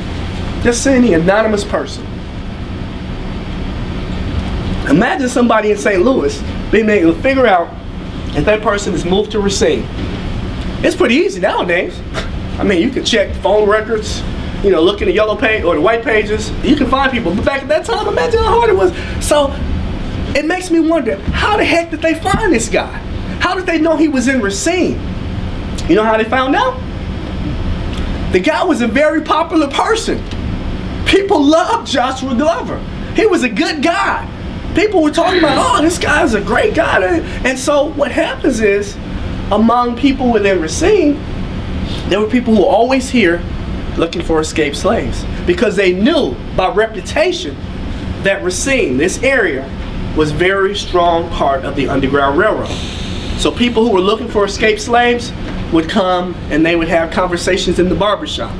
just any anonymous person. Imagine somebody in St. Louis being able to figure out if that person has moved to Racine. It's pretty easy nowadays. I mean, you can check phone records, you know, look in the yellow page or the white pages. You can find people. But back at that time, imagine how hard it was. So it makes me wonder, how the heck did they find this guy? How did they know he was in Racine? You know how they found out? The guy was a very popular person. People loved Joshua Glover. He was a good guy. People were talking about, oh, this guy's a great guy. And so what happens is, among people within Racine, there were people who were always here looking for escaped slaves because they knew by reputation that Racine, this area, was very strong part of the Underground Railroad. So people who were looking for escaped slaves would come and they would have conversations in the barbershop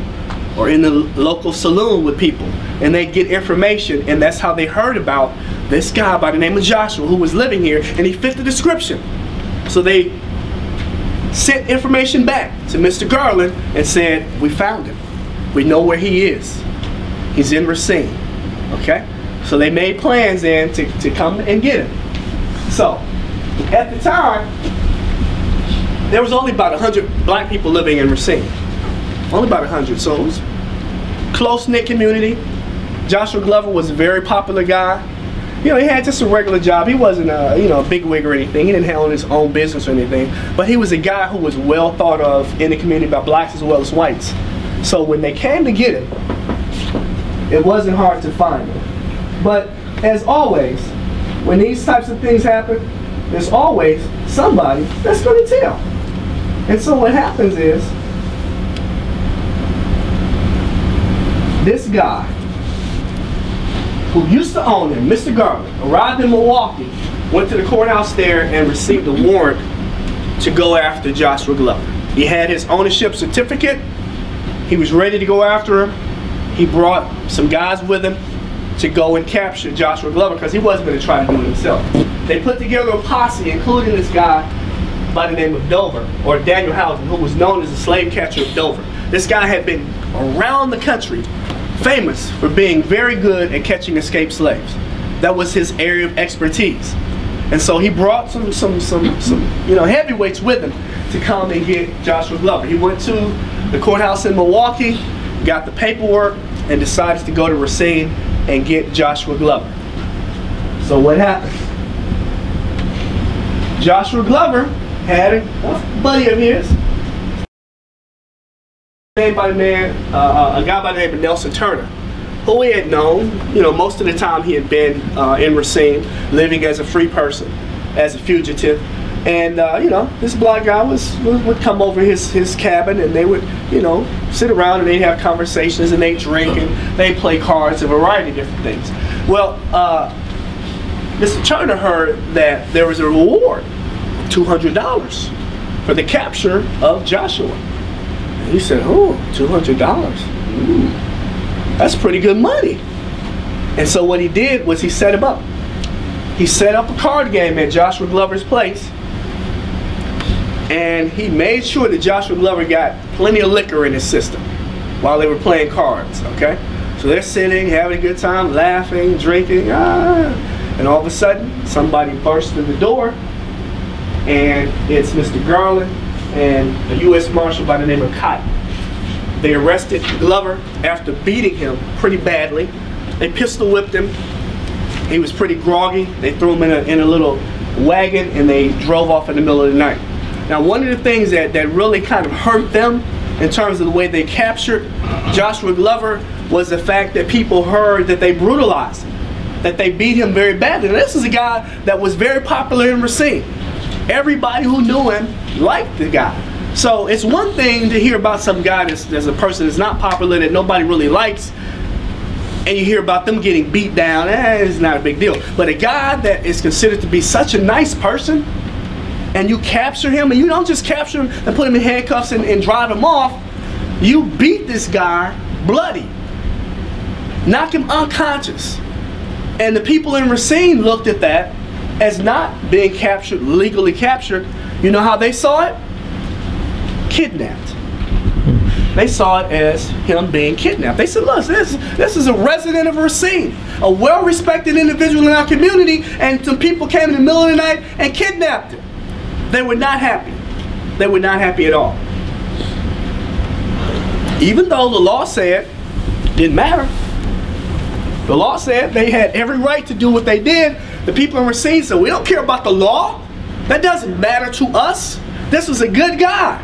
or in the local saloon with people and they'd get information and that's how they heard about this guy by the name of Joshua who was living here and he fit the description. So they sent information back to Mr. Garland and said, we found him. We know where he is. He's in Racine. Okay? So they made plans then to, to come and get him. So, at the time, there was only about 100 black people living in Racine. Only about 100. souls. close-knit community. Joshua Glover was a very popular guy. You know, he had just a regular job. He wasn't a, you know, a big wig or anything. He didn't have his own business or anything. But he was a guy who was well thought of in the community by blacks as well as whites. So when they came to get him, it wasn't hard to find him. But as always, when these types of things happen, there's always somebody that's going to tell. And so what happens is, this guy who used to own him, Mr. Garland, arrived in Milwaukee, went to the courthouse there and received a warrant to go after Joshua Glover. He had his ownership certificate. He was ready to go after him. He brought some guys with him to go and capture Joshua Glover because he wasn't going to try to do it himself. They put together a posse, including this guy by the name of Dover, or Daniel Housen, who was known as the slave catcher of Dover. This guy had been around the country famous for being very good at catching escaped slaves. That was his area of expertise. And so he brought some, some, some, some, you know, heavyweights with him to come and get Joshua Glover. He went to the courthouse in Milwaukee, got the paperwork, and decided to go to Racine and get Joshua Glover. So what happened? Joshua Glover had a buddy of his, named by the man, uh, uh, a guy by the name of Nelson Turner, who he had known, you know, most of the time he had been uh, in Racine, living as a free person, as a fugitive. And, uh, you know, this black guy was, would come over his, his cabin and they would, you know, sit around and they'd have conversations and they'd drink and they'd play cards, a variety of different things. Well, uh, Mr. Turner heard that there was a reward, $200 for the capture of Joshua. He said, oh, $200. Ooh, that's pretty good money. And so what he did was he set him up. He set up a card game at Joshua Glover's place. And he made sure that Joshua Glover got plenty of liquor in his system while they were playing cards, okay? So they're sitting, having a good time, laughing, drinking, ah. And all of a sudden, somebody bursts through the door, and it's Mr. Garland and a U.S. Marshal by the name of Cotton. They arrested Glover after beating him pretty badly. They pistol whipped him. He was pretty groggy. They threw him in a, in a little wagon and they drove off in the middle of the night. Now, one of the things that, that really kind of hurt them in terms of the way they captured Joshua Glover was the fact that people heard that they brutalized him, that they beat him very badly. Now, this is a guy that was very popular in Racine. Everybody who knew him liked the guy. So it's one thing to hear about some guy that's, that's a person that's not popular that nobody really likes, and you hear about them getting beat down, eh, it's not a big deal. But a guy that is considered to be such a nice person, and you capture him, and you don't just capture him and put him in handcuffs and, and drive him off, you beat this guy bloody, knock him unconscious. And the people in Racine looked at that as not being captured, legally captured. You know how they saw it? Kidnapped. They saw it as him being kidnapped. They said, look, this, this is a resident of Racine, a well-respected individual in our community, and some people came in the middle of the night and kidnapped him. They were not happy. They were not happy at all. Even though the law said didn't matter. The law said they had every right to do what they did. The people in Racine said, we don't care about the law. That doesn't matter to us. This was a good guy.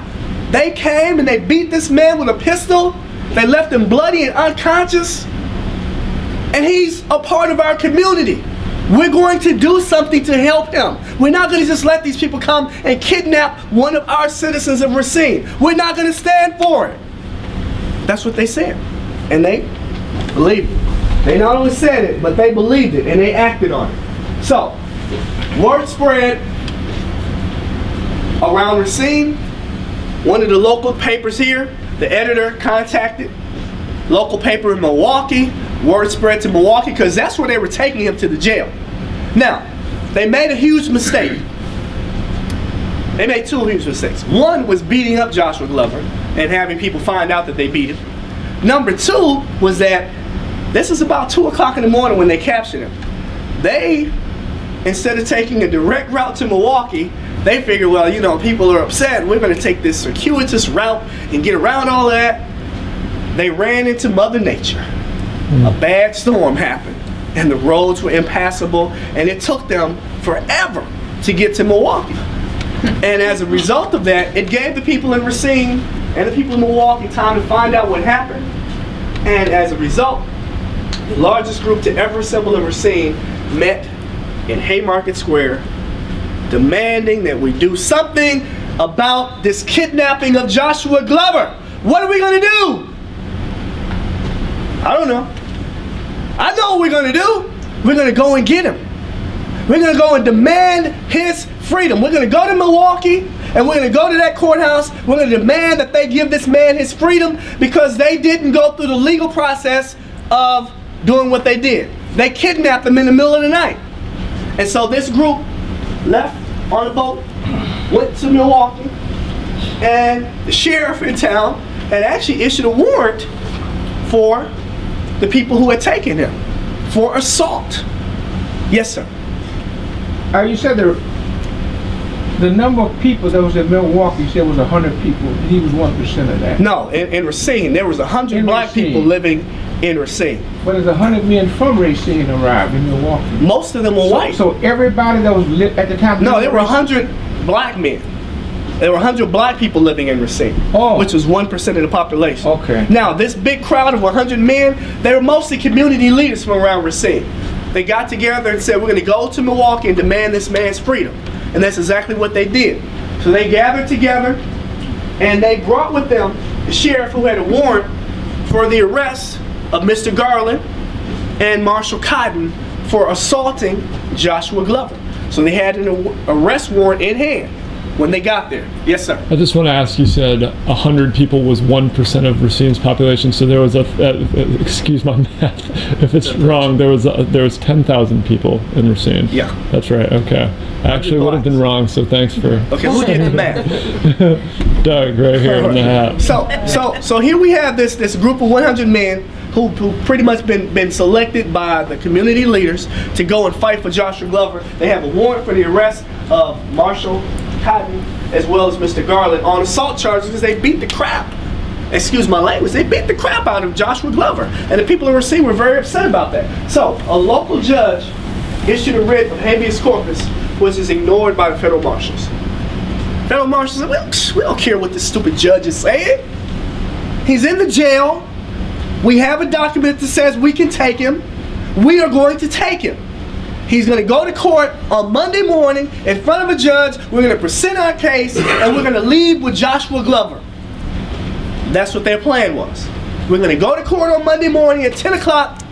They came and they beat this man with a pistol. They left him bloody and unconscious. And he's a part of our community. We're going to do something to help him. We're not going to just let these people come and kidnap one of our citizens of Racine. We're not going to stand for it. That's what they said. And they believed it. They not only said it, but they believed it and they acted on it. So, word spread around Racine. One of the local papers here, the editor contacted local paper in Milwaukee. Word spread to Milwaukee because that's where they were taking him to the jail. Now, they made a huge mistake. They made two huge mistakes. One was beating up Joshua Glover and having people find out that they beat him. Number two was that this is about 2 o'clock in the morning when they captured him. They, instead of taking a direct route to Milwaukee, they figured, well, you know, people are upset. We're going to take this circuitous route and get around all that. They ran into Mother Nature. Hmm. A bad storm happened, and the roads were impassable, and it took them forever to get to Milwaukee. And as a result of that, it gave the people in Racine and the people in Milwaukee time to find out what happened. And as a result, the largest group to ever assemble in Racine met in Haymarket Square, demanding that we do something about this kidnapping of Joshua Glover. What are we going to do? I don't know. I know what we're going to do. We're going to go and get him. We're going to go and demand his freedom. We're going to go to Milwaukee and we're going to go to that courthouse. We're going to demand that they give this man his freedom because they didn't go through the legal process of doing what they did. They kidnapped him in the middle of the night. And so this group left on a boat, went to Milwaukee, and the sheriff in town had actually issued a warrant for the people who had taken him for assault. Yes, sir. Uh, you said the the number of people that was in Milwaukee, you said was hundred people. and He was one percent of that. No, in, in Racine, there was a hundred In black Racine. people living in Racine. But there's hundred men from Racine arrived in Milwaukee. Most of them were So, white. so everybody that was li- at the time. no, there were a hundred black men. There were a hundred black people living in Racine, Oh. which was one percent of the population. Okay. Now, this big crowd of 100 men, they were mostly community leaders from around Racine. They got together and said, we're going to go to Milwaukee and demand this man's freedom. And that's exactly what they did. So they gathered together and they brought with them the sheriff who had a warrant for the arrest of Mr. Garland and Marshal Cotton for assaulting Joshua Glover. So they had an arrest warrant in hand when they got there. Yes, sir. I just want to ask. You said hundred people was one percent of Racine's population, so there was a. Uh, excuse my math. If it's wrong, there was a, there was ten thousand people in Racine. Yeah. That's right. Okay. I actually would have been wrong, so thanks for Okay, who did the math? Doug right here in the hat. So, so, so here we have this this group of 100 men who, who pretty much been been selected by the community leaders to go and fight for Joshua Glover. They have a warrant for the arrest of Marshal Cotton as well as Mr. Garland on assault charges because they beat the crap excuse my language, they beat the crap out of Joshua Glover. And the people in Racine were very upset about that. So a local judge issued a writ of habeas corpus, which is ignored by the federal marshals. Federal marshals said, we don't care what this stupid judge is saying. He's in the jail. We have a document that says we can take him. We are going to take him. He's going to go to court on Monday morning in front of a judge. We're going to present our case and we're going to leave with Joshua Glover. That's what their plan was. We're going to go to court on Monday morning at 10 o'clock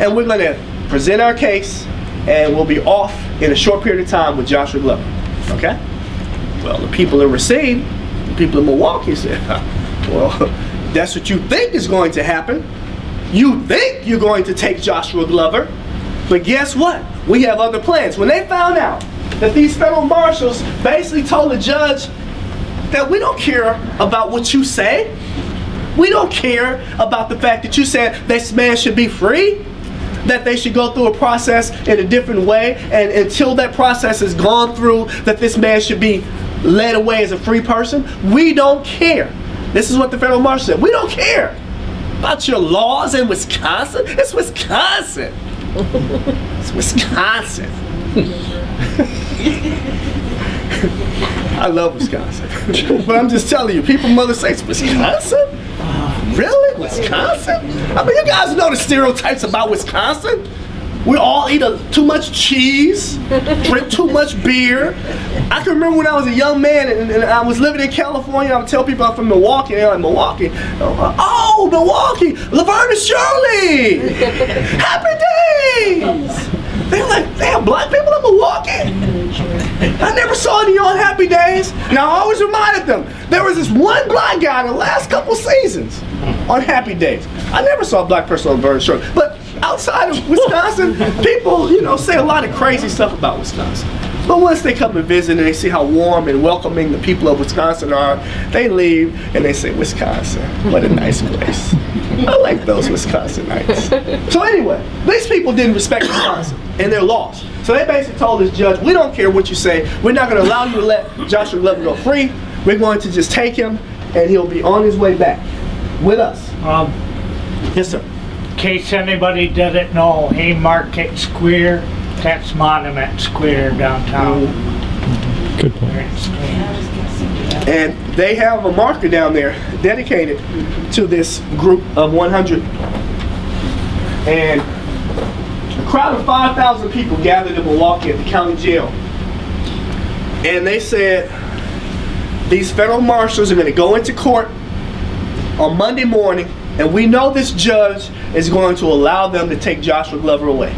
and we're going to present our case and we'll be off in a short period of time with Joshua Glover. Okay? Well, the people in Racine, the people in Milwaukee said, well, that's what you think is going to happen. You think you're going to take Joshua Glover, but guess what? We have other plans. When they found out that these federal marshals basically told the judge that we don't care about what you say, we don't care about the fact that you said this man should be free, that they should go through a process in a different way, and until that process is gone through, that this man should be led away as a free person. We don't care. This is what the federal marshal said. We don't care about your laws in Wisconsin. It's Wisconsin. It's Wisconsin. I love Wisconsin. but I'm just telling you, people mother say it's Wisconsin? Really? Wisconsin? I mean, you guys know the stereotypes about Wisconsin. We all eat a, too much cheese, drink too much beer. I can remember when I was a young man and, and I was living in California. I would tell people I'm from Milwaukee. and They're like, Milwaukee. Oh, Milwaukee. Laverne and Shirley. Happy days. They're like, have black people in Milwaukee? I never saw any on Happy Days. And I always reminded them, there was this one black guy in the last couple seasons on Happy Days. I never saw a black person on Laverne and Shirley. But outside of Wisconsin, people, you know, say a lot of crazy stuff about Wisconsin. But once they come and visit and they see how warm and welcoming the people of Wisconsin are, they leave and they say, Wisconsin, what a nice place. I like those Wisconsinites. So anyway, these people didn't respect Wisconsin and they're lost. So they basically told this judge, we don't care what you say. We're not going to allow you to let Joshua Glover go free. We're going to just take him and he'll be on his way back with us. Um, Yes, sir. In case anybody doesn't know, Haymarket Square, that's Monument Square downtown. Good point. And they have a marker down there dedicated to this group of 100. And a crowd of 5,000 people gathered in Milwaukee at the county jail. And they said these federal marshals are going to go into court on Monday morning, and we know this judge is going to allow them to take Joshua Glover away.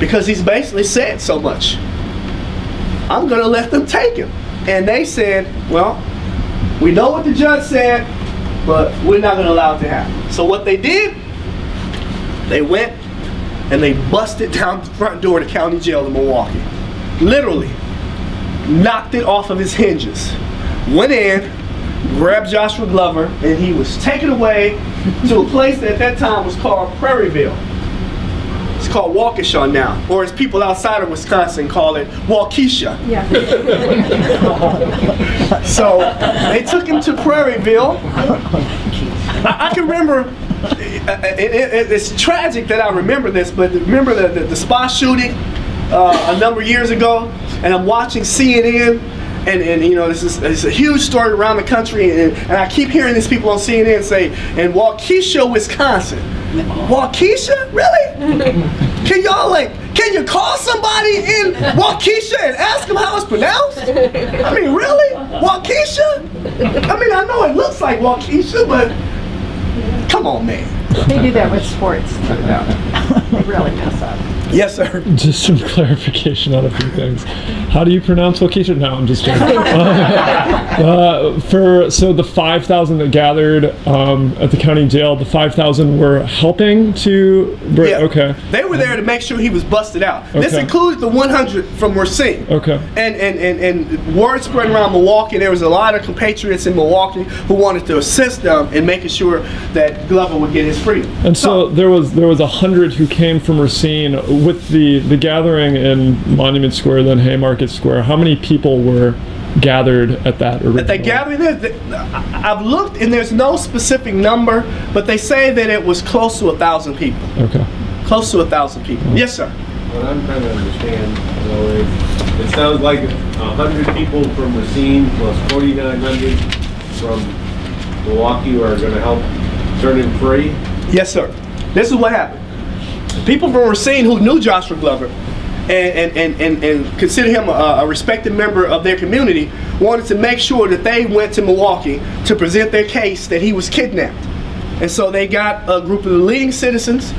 Because he's basically said so much. I'm going to let them take him. And they said, well, we know what the judge said, but we're not going to allow it to happen. So what they did, they went and they busted down the front door of the county jail in Milwaukee. Literally, knocked it off of his hinges. Went in, grabbed Joshua Glover, and he was taken away to a place that at that time was called Prairieville. It's called Waukesha now, or as people outside of Wisconsin call it, Waukesha. Yeah. So they took him to Prairieville. I, I can remember. It, it- it- it's tragic that I remember this, but remember the, the, the spa shooting uh, a number of years ago, and I'm watching CNN, and, and you know this is it's a huge story around the country, and, and I keep hearing these people on CNN say, "In Waukesha, Wisconsin." Waukesha, really? Can y'all like? Can you call somebody in Waukesha and ask them how it's pronounced? I mean, really? Waukesha? I mean, I know it looks like Waukesha, but come on, man. They do that with sports too, though. They really mess up. Yes, sir. Just some clarification on a few things. How do you pronounce Waukesha? No, I'm just joking. uh, for so the 5,000 that gathered um, at the county jail, the 5,000 were helping to. br- Yeah. Okay. They were there to make sure he was busted out. This Okay. included the 100 from Racine. Okay. And, and, and, and word spread around Milwaukee. There was a lot of compatriots in Milwaukee who wanted to assist them in making sure that Glover would get his freedom. And so there was there was a hundred who came from Racine with the the gathering in Monument Square, then Haymarket Square. How many people were gathered at that original? That they gathered there. th- I- I've looked and there's no specific number, but they say that it was close to a thousand people. Okay. Close to a thousand people. Yes, sir. What I'm trying to understand, you know, it, it sounds like a hundred people from Racine plus forty-nine hundred from Milwaukee are gonna help turn him free. Yes, sir. This is what happened. People from Racine who knew Joshua Glover and, and, and, and, and consider him a, a respected member of their community wanted to make sure that they went to Milwaukee to present their case that he was kidnapped. And so they got a group of the leading citizens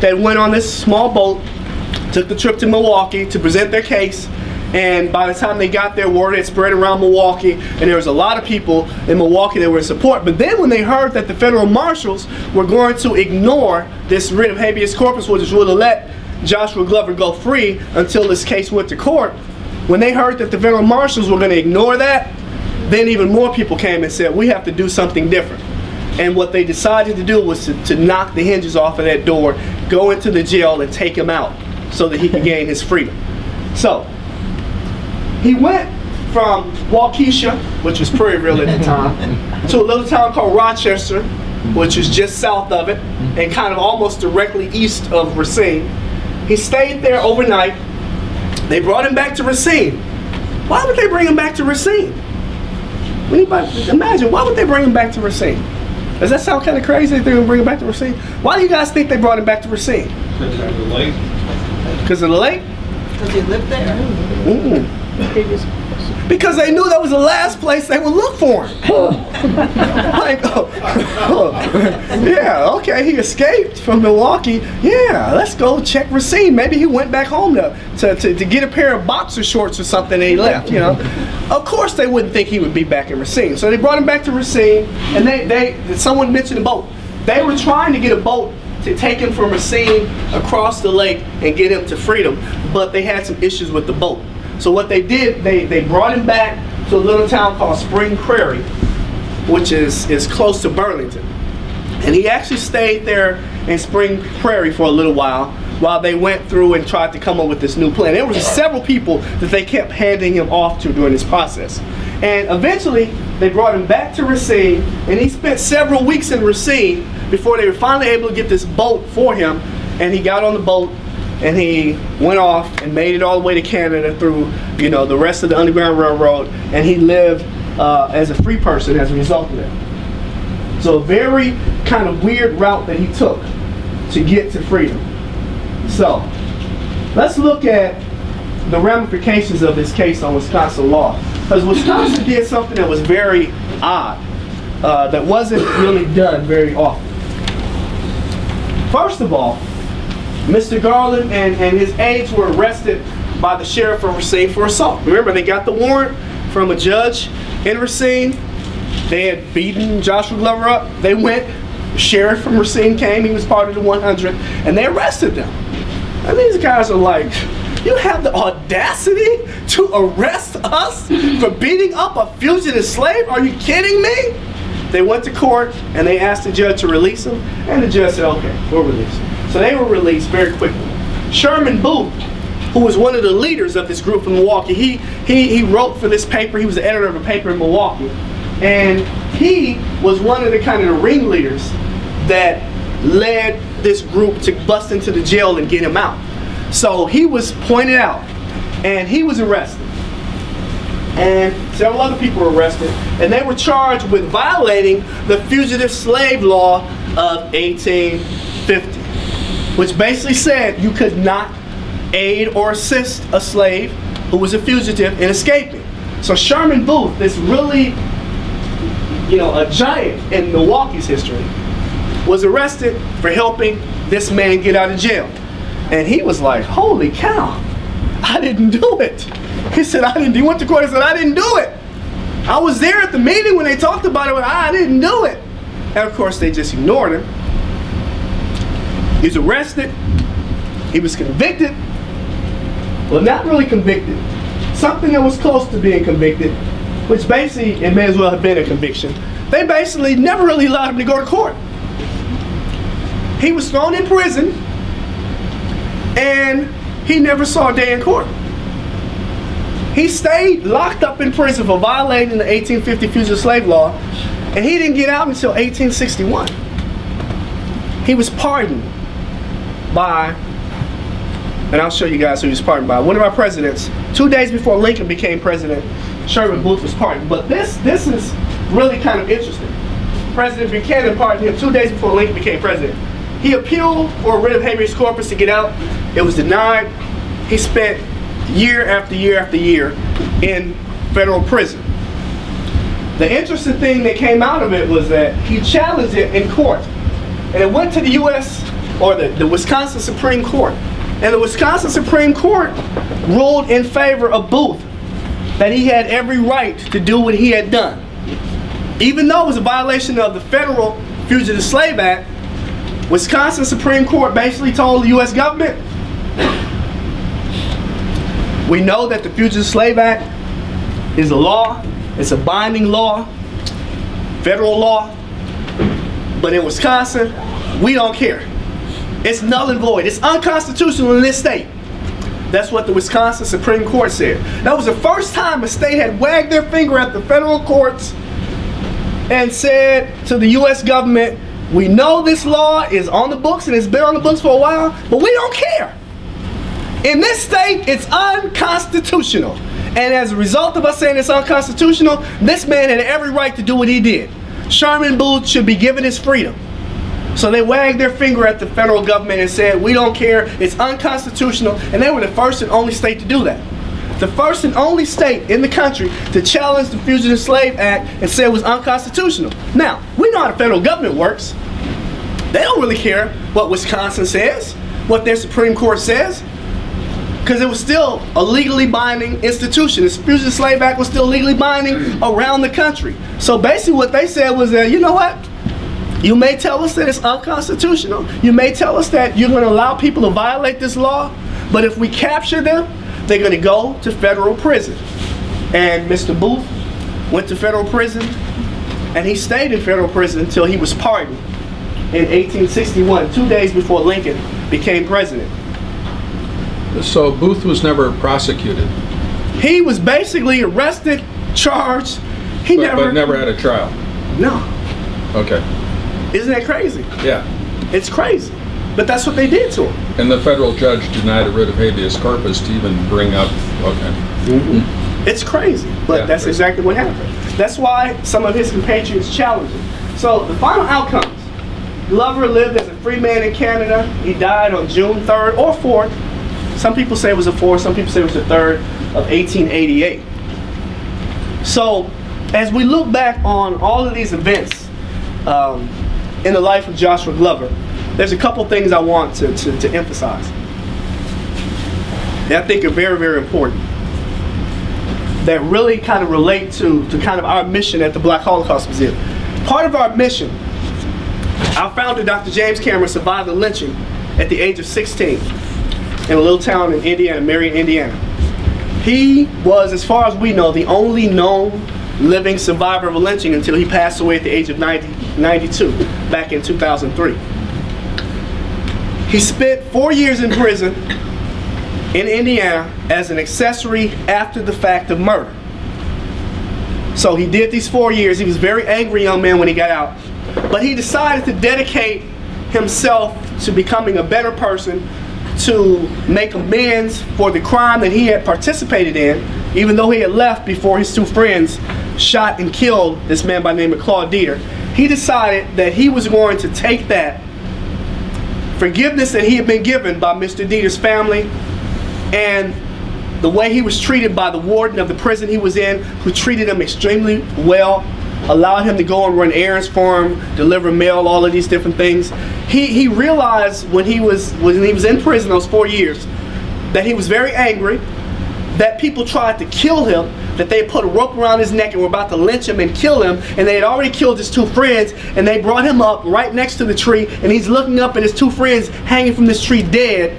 that went on this small boat, took the trip to Milwaukee to present their case. And by the time they got there, word had spread around Milwaukee, and there was a lot of people in Milwaukee that were in support. But then when they heard that the federal marshals were going to ignore this writ of habeas corpus, which would have let Joshua Glover go free until this case went to court, when they heard that the federal marshals were going to ignore that, then even more people came and said, we have to do something different. And what they decided to do was to, to knock the hinges off of that door, go into the jail and take him out so that he could gain his freedom. So, he went from Waukesha, which was Prairieville at the time, to a little town called Rochester, which is just south of it, and kind of almost directly east of Racine. He stayed there overnight. They brought him back to Racine. Why would they bring him back to Racine? Anybody imagine why would they bring him back to Racine? Does that sound kind of crazy? that They're gonna bring him back to Racine. Why do you guys think they brought him back to Racine? Because of the lake? Because he lived there? Mm. Because they knew that was the last place they would look for him. like, oh, oh, yeah, okay, he escaped from Milwaukee. Yeah, let's go check Racine. Maybe he went back home to, to, to, to get a pair of boxer shorts or something and he left, you know. Of course they wouldn't think he would be back in Racine. So they brought him back to Racine and they, they someone mentioned a boat. They were trying to get a boat to take him from Racine across the lake and get him to freedom, but they had some issues with the boat. So what they did, they, they brought him back to a little town called Spring Prairie, which is, is close to Burlington. And he actually stayed there in Spring Prairie for a little while while they went through and tried to come up with this new plan. There were several people that they kept handing him off to during this process. And eventually, they brought him back to Racine, and he spent several weeks in Racine before they were finally able to get this boat for him. And he got on the boat, and he went off and made it all the way to Canada through, you know, the rest of the Underground Railroad, and he lived uh, as a free person as a result of that. So a very kind of weird route that he took to get to freedom. So, let's look at the ramifications of this case on Wisconsin law. Because Wisconsin did something that was very odd, uh, that wasn't really done very often. First of all, Mr. Garland and, and his aides were arrested by the sheriff of Racine for assault. Remember, they got the warrant from a judge in Racine. They had beaten Joshua Glover up. They went. The Sheriff from Racine came. He was part of the 100, and they arrested them. And these guys are like, you have the audacity to arrest us for beating up a fugitive slave? Are you kidding me? They went to court and they asked the judge to release them, and the judge said, okay, we'll release them. So they were released very quickly. Sherman Booth, who was one of the leaders of this group in Milwaukee, he, he, he wrote for this paper, he was the editor of a paper in Milwaukee, and he was one of the kind of the ringleaders that led this group to bust into the jail and get him out. So he was pointed out, and he was arrested. And several other people were arrested, and they were charged with violating the fugitive slave law of 1850, which basically said you could not aid or assist a slave who was a fugitive in escaping. So Sherman Booth, this really, you know, a giant in Milwaukee's history, was arrested for helping this man get out of jail. And he was like, holy cow, I didn't do it. He said, I didn't, he went to court and said, I didn't do it. I was there at the meeting when they talked about it, but I didn't do it. And of course, they just ignored him. He was arrested. He was convicted. Well, not really convicted. Something that was close to being convicted, which basically, it may as well have been a conviction. They basically never really allowed him to go to court. He was thrown in prison and he never saw a day in court. He stayed locked up in prison for violating the 1850 fugitive slave law, and he didn't get out until 1861. He was pardoned by, and I'll show you guys who he was pardoned by. One of our presidents, two days before Lincoln became president, Sherman Booth was pardoned. But this this is really kind of interesting. President Buchanan pardoned him two days before Lincoln became president. He appealed for a writ of habeas corpus to get out. It was denied. He spent year after year after year in federal prison. The interesting thing that came out of it was that he challenged it in court. And it went to the U.S. or the, the Wisconsin Supreme Court. And the Wisconsin Supreme Court ruled in favor of Booth that he had every right to do what he had done. Even though it was a violation of the federal Fugitive Slave Act, Wisconsin Supreme Court basically told the U.S. government, we know that the Fugitive Slave Act is a law, it's a binding law, federal law, but in Wisconsin, we don't care. It's null and void. It's unconstitutional in this state. That's what the Wisconsin Supreme Court said. That was the first time a state had wagged their finger at the federal courts and said to the U.S. government, we know this law is on the books and it's been on the books for a while, but we don't care. In this state, it's unconstitutional. And as a result of us saying it's unconstitutional, this man had every right to do what he did. Sherman Booth should be given his freedom. So they wagged their finger at the federal government and said, we don't care, it's unconstitutional, and they were the first and only state to do that. The first and only state in the country to challenge the Fugitive Slave Act and say it was unconstitutional. Now, we know how the federal government works. They don't really care what Wisconsin says, what their Supreme Court says because it was still a legally binding institution. The Fugitive Slave Act was still legally binding around the country. So basically, what they said was that you know what, you may tell us that it's unconstitutional. You may tell us that you're going to allow people to violate this law, but if we capture them, they're going to go to federal prison. And Mr. Booth went to federal prison, and he stayed in federal prison until he was pardoned in 1861, two days before Lincoln became president. So Booth was never prosecuted, He was basically arrested, charged. He but, never, but never had a trial. No, Okay, isn't that crazy? yeah. It's crazy, but that's what they did to him. And the federal judge denied a writ of habeas corpus to even bring up, okay. It's crazy, but Yeah, that's crazy. exactly what happened. That's why some of his compatriots challenged him. So the final outcomes: Glover lived as a free man in Canada. He died on June 3rd or 4th. Some people say it was the 4th. Some people say it was the 3rd of 1888. So, as we look back on all of these events um, in the life of Joshua Glover, there's a couple things I want to, to, to emphasize. that I think are very, very important that really kind of relate to, to kind of our mission at the Black Holocaust Museum. Part of our mission, our founder, Dr. James Cameron, survived the lynching at the age of 16 in a little town in Indiana, Marion, Indiana. He was, as far as we know, the only known living survivor of a lynching until he passed away at the age of 90, 92 back in 2003. He spent four years in prison in Indiana as an accessory after the fact of murder. So he did these four years. He was a very angry young man when he got out. But he decided to dedicate himself to becoming a better person, to make amends for the crime that he had participated in, even though he had left before his two friends shot and killed this man by the name of Claude Deeter. He decided that he was going to take that forgiveness that he had been given by Mr. Deeter's family and the way he was treated by the warden of the prison he was in, who treated him extremely well, allowed him to go and run errands for him, deliver mail, all of these different things. He, he realized when he was when he was in prison those four years that he was very angry, that people tried to kill him, that they put a rope around his neck and were about to lynch him and kill him, and they had already killed his two friends, and they brought him up right next to the tree, and he's looking up at his two friends hanging from this tree dead.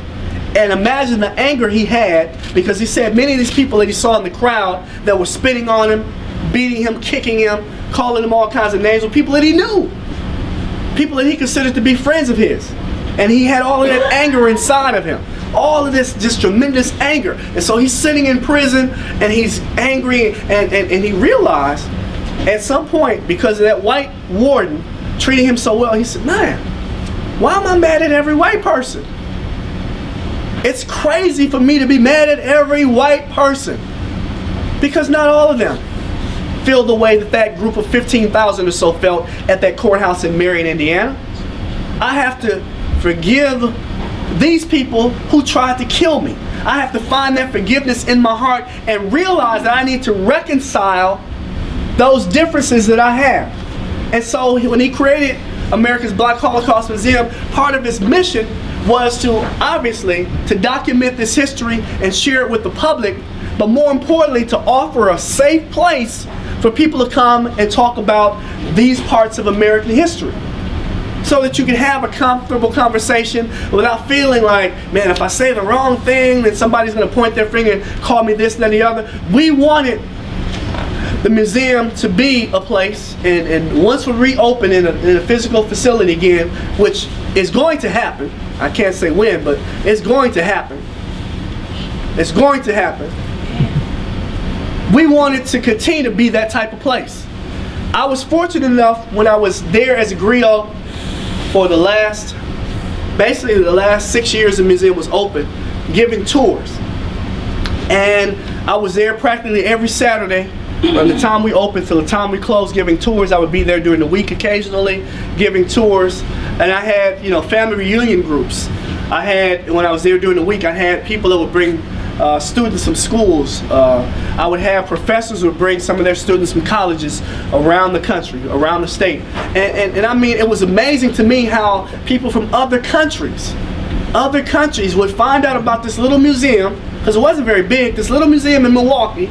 And imagine the anger he had because he said many of these people that he saw in the crowd that were spitting on him, beating him, kicking him, calling him all kinds of names were people that he knew. People that he considered to be friends of his. And he had all of that anger inside of him. All of this just tremendous anger. And so he's sitting in prison and he's angry and, and, and he realized at some point, because of that white warden treating him so well, he said, man, why am I mad at every white person? It's crazy for me to be mad at every white person because not all of them feel the way that that group of 15,000 or so felt at that courthouse in Marion, Indiana. I have to forgive these people who tried to kill me. I have to find that forgiveness in my heart and realize that I need to reconcile those differences that I have. And so when he created America's Black Holocaust Museum, part of his mission was to obviously to document this history and share it with the public, but more importantly to offer a safe place for people to come and talk about these parts of American history. So that you can have a comfortable conversation without feeling like, man, if I say the wrong thing, then somebody's gonna point their finger and call me this and the other. We wanted the museum to be a place, and, and once we reopen in a, in a physical facility again, which is going to happen, I can't say when, but it's going to happen. It's going to happen. We wanted to continue to be that type of place. I was fortunate enough when I was there as a griot for the last, basically the last six years the museum was open, giving tours. And I was there practically every Saturday from the time we opened till the time we closed giving tours. I would be there during the week occasionally giving tours. And I had, you know, family reunion groups. I had, when I was there during the week, I had people that would bring uh, students from schools. Uh, I would have professors who would bring some of their students from colleges around the country, around the state. And, and, and I mean, it was amazing to me how people from other countries, other countries would find out about this little museum, because it wasn't very big, this little museum in Milwaukee,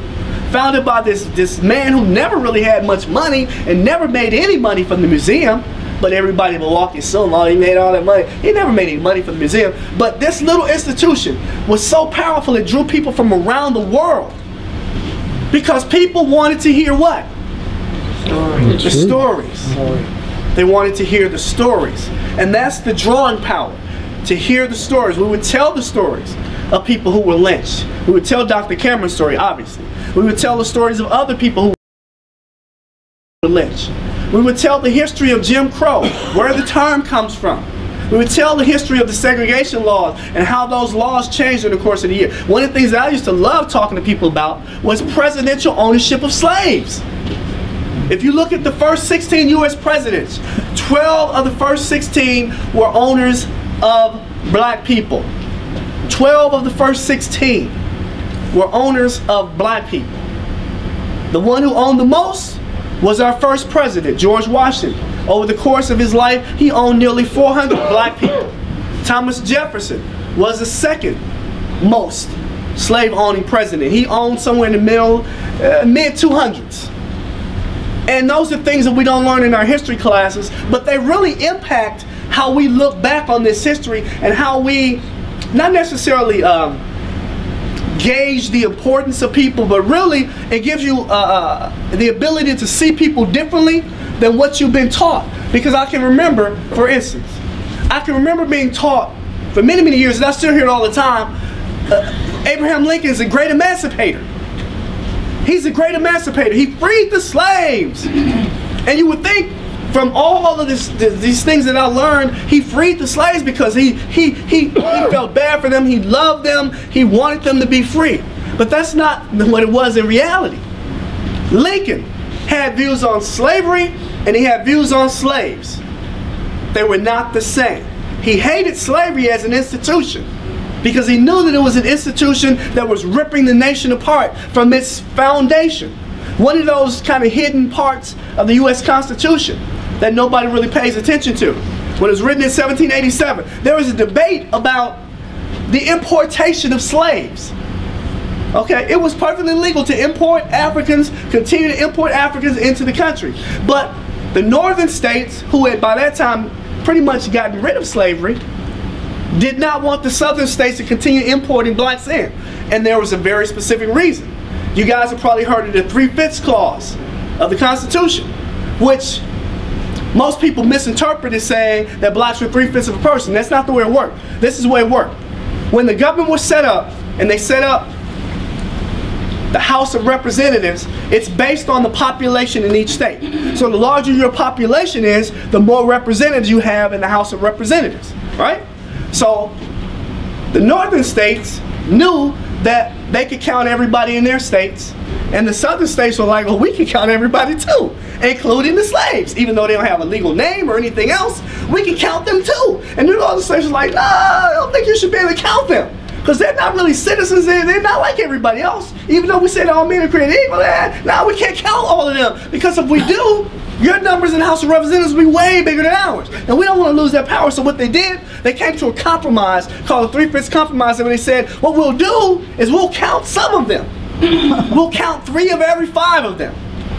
founded by this, this man who never really had much money and never made any money from the museum. But everybody in Milwaukee so long, he made all that money. He never made any money for the museum. But this little institution was so powerful, it drew people from around the world. Because people wanted to hear what? Stories. The stories. They wanted to hear the stories. And that's the drawing power. To hear the stories. We would tell the stories of people who were lynched. We would tell Dr. Cameron's story, obviously. We would tell the stories of other people who lynched. We would tell the history of Jim Crow, where the term comes from. We would tell the history of the segregation laws and how those laws changed in the course of the year. One of the things that I used to love talking to people about was presidential ownership of slaves. If you look at the first 16 U.S. presidents, 12 of the first 16 were owners of black people. 12 of the first 16 were owners of black people. The one who owned the most was our first president, George Washington. Over the course of his life, he owned nearly 400 black people. Thomas Jefferson was the second most slave owning president. He owned somewhere in the middle, uh, mid 200s. And those are things that we don't learn in our history classes, but they really impact how we look back on this history and how we not necessarily um, gauge the importance of people, but really it gives you uh, uh, the ability to see people differently than what you've been taught. Because I can remember, for instance, I can remember being taught for many, many years, and I still hear it all the time, uh, Abraham Lincoln is a great emancipator. He's a great emancipator. He freed the slaves. And you would think from all of this, these things that I learned, he freed the slaves because he, he, he, he felt bad for them, he loved them, he wanted them to be free. But that's not what it was in reality. Lincoln had views on slavery and he had views on slaves. They were not the same. He hated slavery as an institution because he knew that it was an institution that was ripping the nation apart from its foundation. One of those kind of hidden parts of the U.S. Constitution that nobody really pays attention to. When it was written in 1787, there was a debate about the importation of slaves. Okay, it was perfectly legal to import Africans, continue to import Africans into the country. But the northern states, who had by that time pretty much gotten rid of slavery, did not want the southern states to continue importing blacks in. And there was a very specific reason. You guys have probably heard of the three-fifths clause of the Constitution, which most people misinterpret it saying that blacks were three-fifths of a person. That's not the way it worked. This is the way it worked. when the government was set up and they set up the House of Representatives, it's based on the population in each state. So the larger your population is, the more representatives you have in the House of Representatives, right? So the northern states knew that they could count everybody in their states, and the southern states were like, well, we can count everybody too, including the slaves. Even though they don't have a legal name or anything else, we can count them too. And the the states were like, no, I don't think you should be able to count them. Because they're not really citizens, they're, they're not like everybody else. Even though we say all men are created equal, eh, now we can't count all of them. Because if we do, your numbers in the House of Representatives will be way bigger than ours. And we don't want to lose that power. So what they did, they came to a compromise called the three-fifths compromise. And they said, what we'll do is we'll count some of them. we'll count three of every five of them.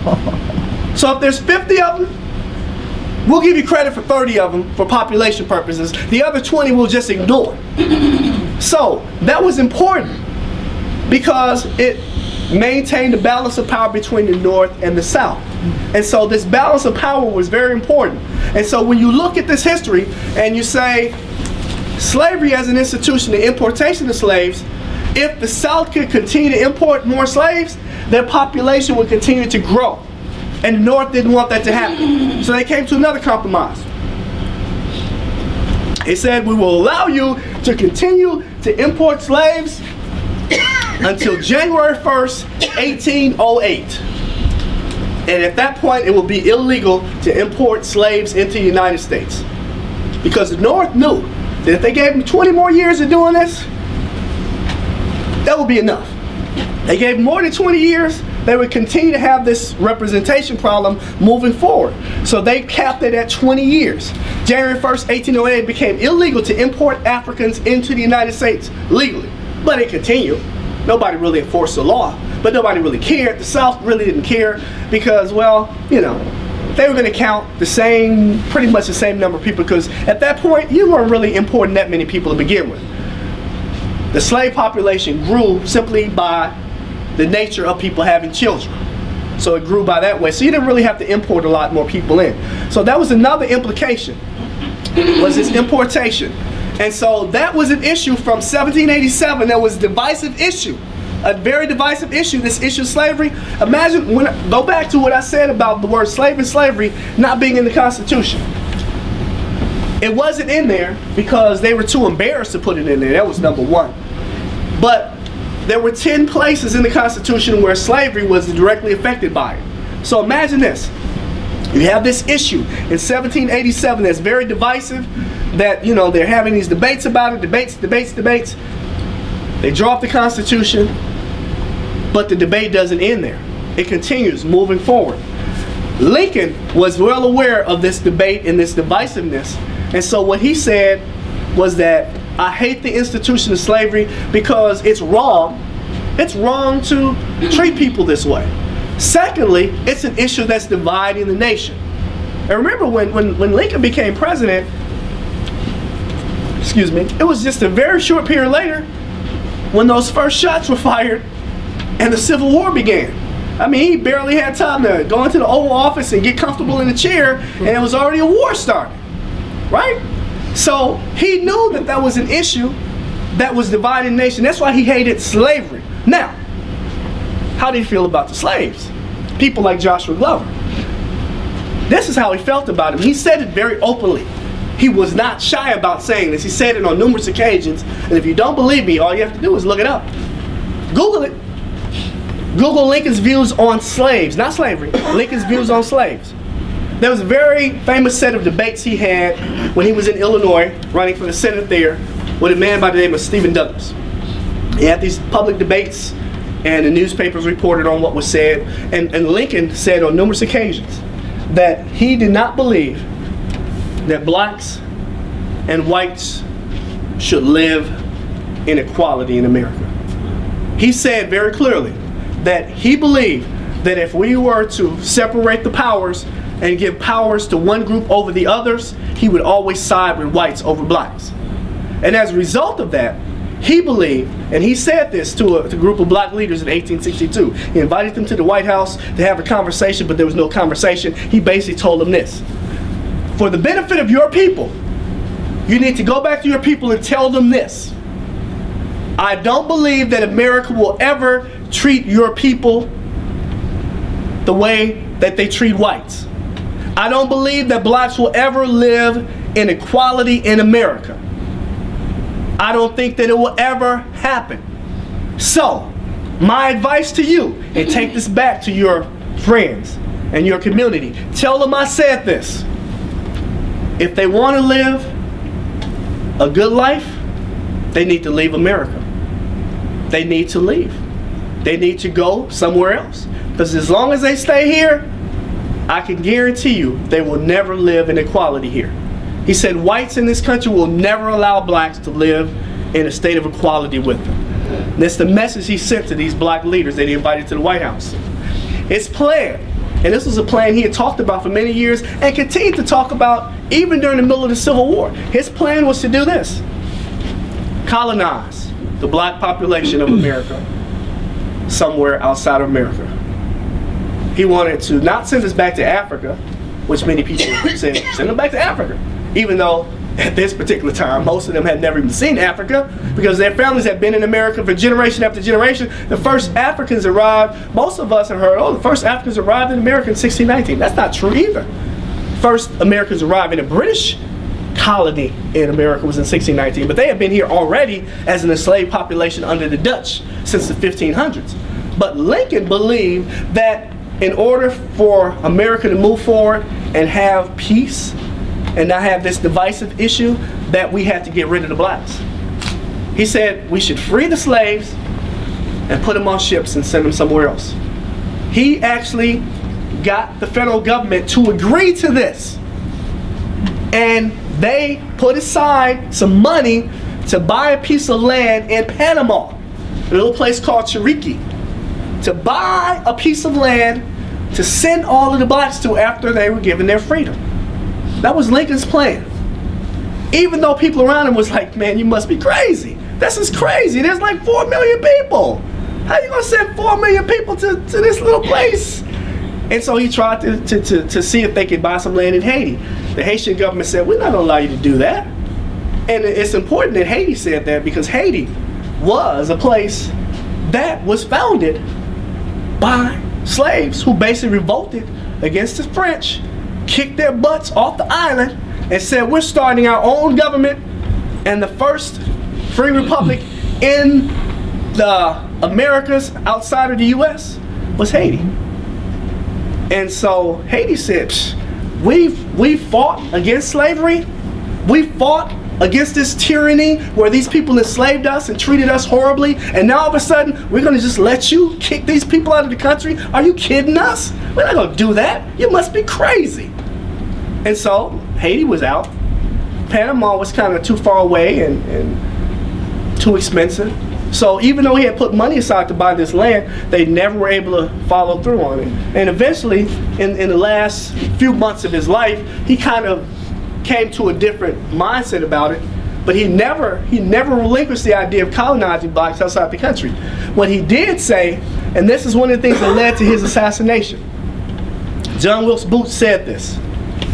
So if there's 50 of them, we'll give you credit for 30 of them for population purposes. The other 20 we'll just ignore. So that was important because it maintained the balance of power between the North and the South. And so this balance of power was very important. And so when you look at this history and you say slavery as an institution, the importation of slaves, if the South could continue to import more slaves, their population would continue to grow. And the North didn't want that to happen. So they came to another compromise. It said, we will allow you to continue to import slaves until January 1st, 1808. And at that point, it will be illegal to import slaves into the United States. Because the North knew that if they gave them 20 more years of doing this, that would be enough. They gave more than 20 years, they would continue to have this representation problem moving forward. So they capped it at 20 years. January 1st, 1808, became illegal to import Africans into the United States legally. But it continued. Nobody really enforced the law, but nobody really cared. The South really didn't care because, well, you know, they were going to count the same, pretty much the same number of people because at that point, you weren't really importing that many people to begin with. The slave population grew simply by the nature of people having children. So it grew by that way. So you didn't really have to import a lot more people in. So that was another implication, was this importation. And so that was an issue from 1787 that was a divisive issue. A very divisive issue, this issue of slavery. Imagine, when go back to what I said about the word slave and slavery not being in the Constitution. It wasn't in there because they were too embarrassed to put it in there. That was number one. But there were 10 places in the Constitution where slavery was directly affected by it. So imagine this. You have this issue in 1787 that's very divisive, that, you know, they're having these debates about it, debates, debates, debates. They draw up the Constitution, but the debate doesn't end there. It continues moving forward. Lincoln was well aware of this debate and this divisiveness, and so what he said was that I hate the institution of slavery because it's wrong. It's wrong to treat people this way. Secondly, it's an issue that's dividing the nation. And remember when, when, when Lincoln became president, excuse me, it was just a very short period later when those first shots were fired and the Civil War began. I mean, he barely had time to go into the Oval Office and get comfortable in the chair, and it was already a war started, right? So he knew that that was an issue that was dividing the nation. That's why he hated slavery. Now, how did he feel about the slaves? People like Joshua Glover. This is how he felt about him. He said it very openly. He was not shy about saying this. He said it on numerous occasions. And if you don't believe me, all you have to do is look it up. Google it. Google Lincoln's views on slaves, not slavery, Lincoln's views on slaves. There was a very famous set of debates he had when he was in Illinois, running for the Senate there, with a man by the name of Stephen Douglas. He had these public debates, and the newspapers reported on what was said. And, and Lincoln said on numerous occasions that he did not believe that blacks and whites should live in equality in America. He said very clearly that he believed that if we were to separate the powers and give powers to one group over the others, he would always side with whites over blacks. And as a result of that, he believed, and he said this to a, to a, group of black leaders in 1862. He invited them to the White House to have a conversation, but there was no conversation. He basically told them this For the benefit of your people, you need to go back to your people and tell them this I don't believe that America will ever treat your people the way that they treat whites. I don't believe that blacks will ever live in equality in America. I don't think that it will ever happen. So, my advice to you, and take this back to your friends and your community, tell them I said this. If they want to live a good life, they need to leave America. They need to leave. They need to go somewhere else. Because as long as they stay here, I can guarantee you they will never live in equality here. He said whites in this country will never allow blacks to live in a state of equality with them. And that's the message he sent to these black leaders that he invited to the White House. His plan, and this was a plan he had talked about for many years and continued to talk about even during the middle of the Civil War. His plan was to do this colonize the black population of America somewhere outside of America. He wanted to not send us back to Africa, which many people said, send them back to Africa. Even though at this particular time, most of them had never even seen Africa because their families had been in America for generation after generation. The first Africans arrived, most of us have heard, oh, the first Africans arrived in America in 1619. That's not true either. First Americans arrived in a British colony in America was in 1619, but they had been here already as an enslaved population under the Dutch since the 1500s. But Lincoln believed that in order for America to move forward and have peace and not have this divisive issue, that we had to get rid of the blacks. He said we should free the slaves and put them on ships and send them somewhere else. He actually got the federal government to agree to this. And they put aside some money to buy a piece of land in Panama, a little place called Chiriqui, to buy a piece of land to send all of the blacks to after they were given their freedom. That was Lincoln's plan. Even though people around him was like, man, you must be crazy. This is crazy. There's like four million people. How you gonna send four million people to, to this little place? And so he tried to, to, to, to see if they could buy some land in Haiti. The Haitian government said, we're not gonna allow you to do that. And it's important that Haiti said that because Haiti was a place that was founded by slaves who basically revolted against the French, kicked their butts off the island, and said, We're starting our own government. And the first free republic in the Americas outside of the US was Haiti. And so Haiti said, We've we fought against slavery. We fought against this tyranny where these people enslaved us and treated us horribly, and now all of a sudden we're gonna just let you kick these people out of the country? Are you kidding us? We're not gonna do that. You must be crazy. And so Haiti was out. Panama was kind of too far away and, and too expensive. So even though he had put money aside to buy this land, they never were able to follow through on it. And eventually, in, in the last few months of his life, he kind of came to a different mindset about it. But he never he never relinquished the idea of colonizing blacks outside the country. What he did say, and this is one of the things that led to his assassination. John Wilkes Booth said this.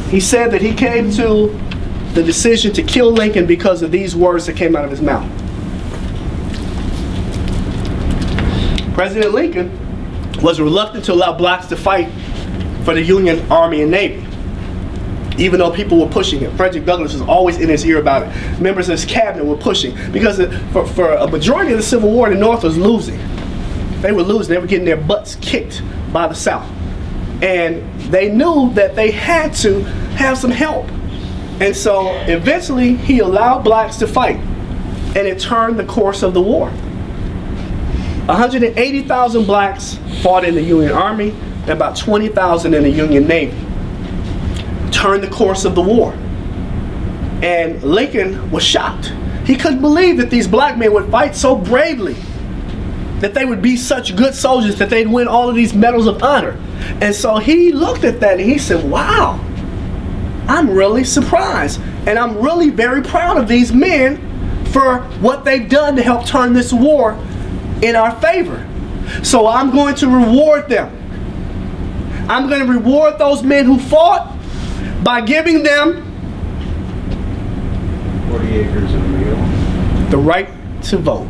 He said that he came to the decision to kill Lincoln because of these words that came out of his mouth. President Lincoln was reluctant to allow blacks to fight for the Union Army and Navy even though people were pushing him. Frederick Douglass was always in his ear about it. Members of his cabinet were pushing because for, for a majority of the Civil War, the North was losing. They were losing. They were getting their butts kicked by the South. And they knew that they had to have some help. And so eventually he allowed blacks to fight. And it turned the course of the war. 180,000 blacks fought in the Union Army and about 20,000 in the Union Navy turned the course of the war. And Lincoln was shocked. He couldn't believe that these black men would fight so bravely, that they would be such good soldiers, that they'd win all of these medals of honor. And so he looked at that and he said, wow, I'm really surprised. And I'm really very proud of these men for what they've done to help turn this war in our favor. So I'm going to reward them. I'm going to reward those men who fought by giving them 40 acres of real. the right to vote.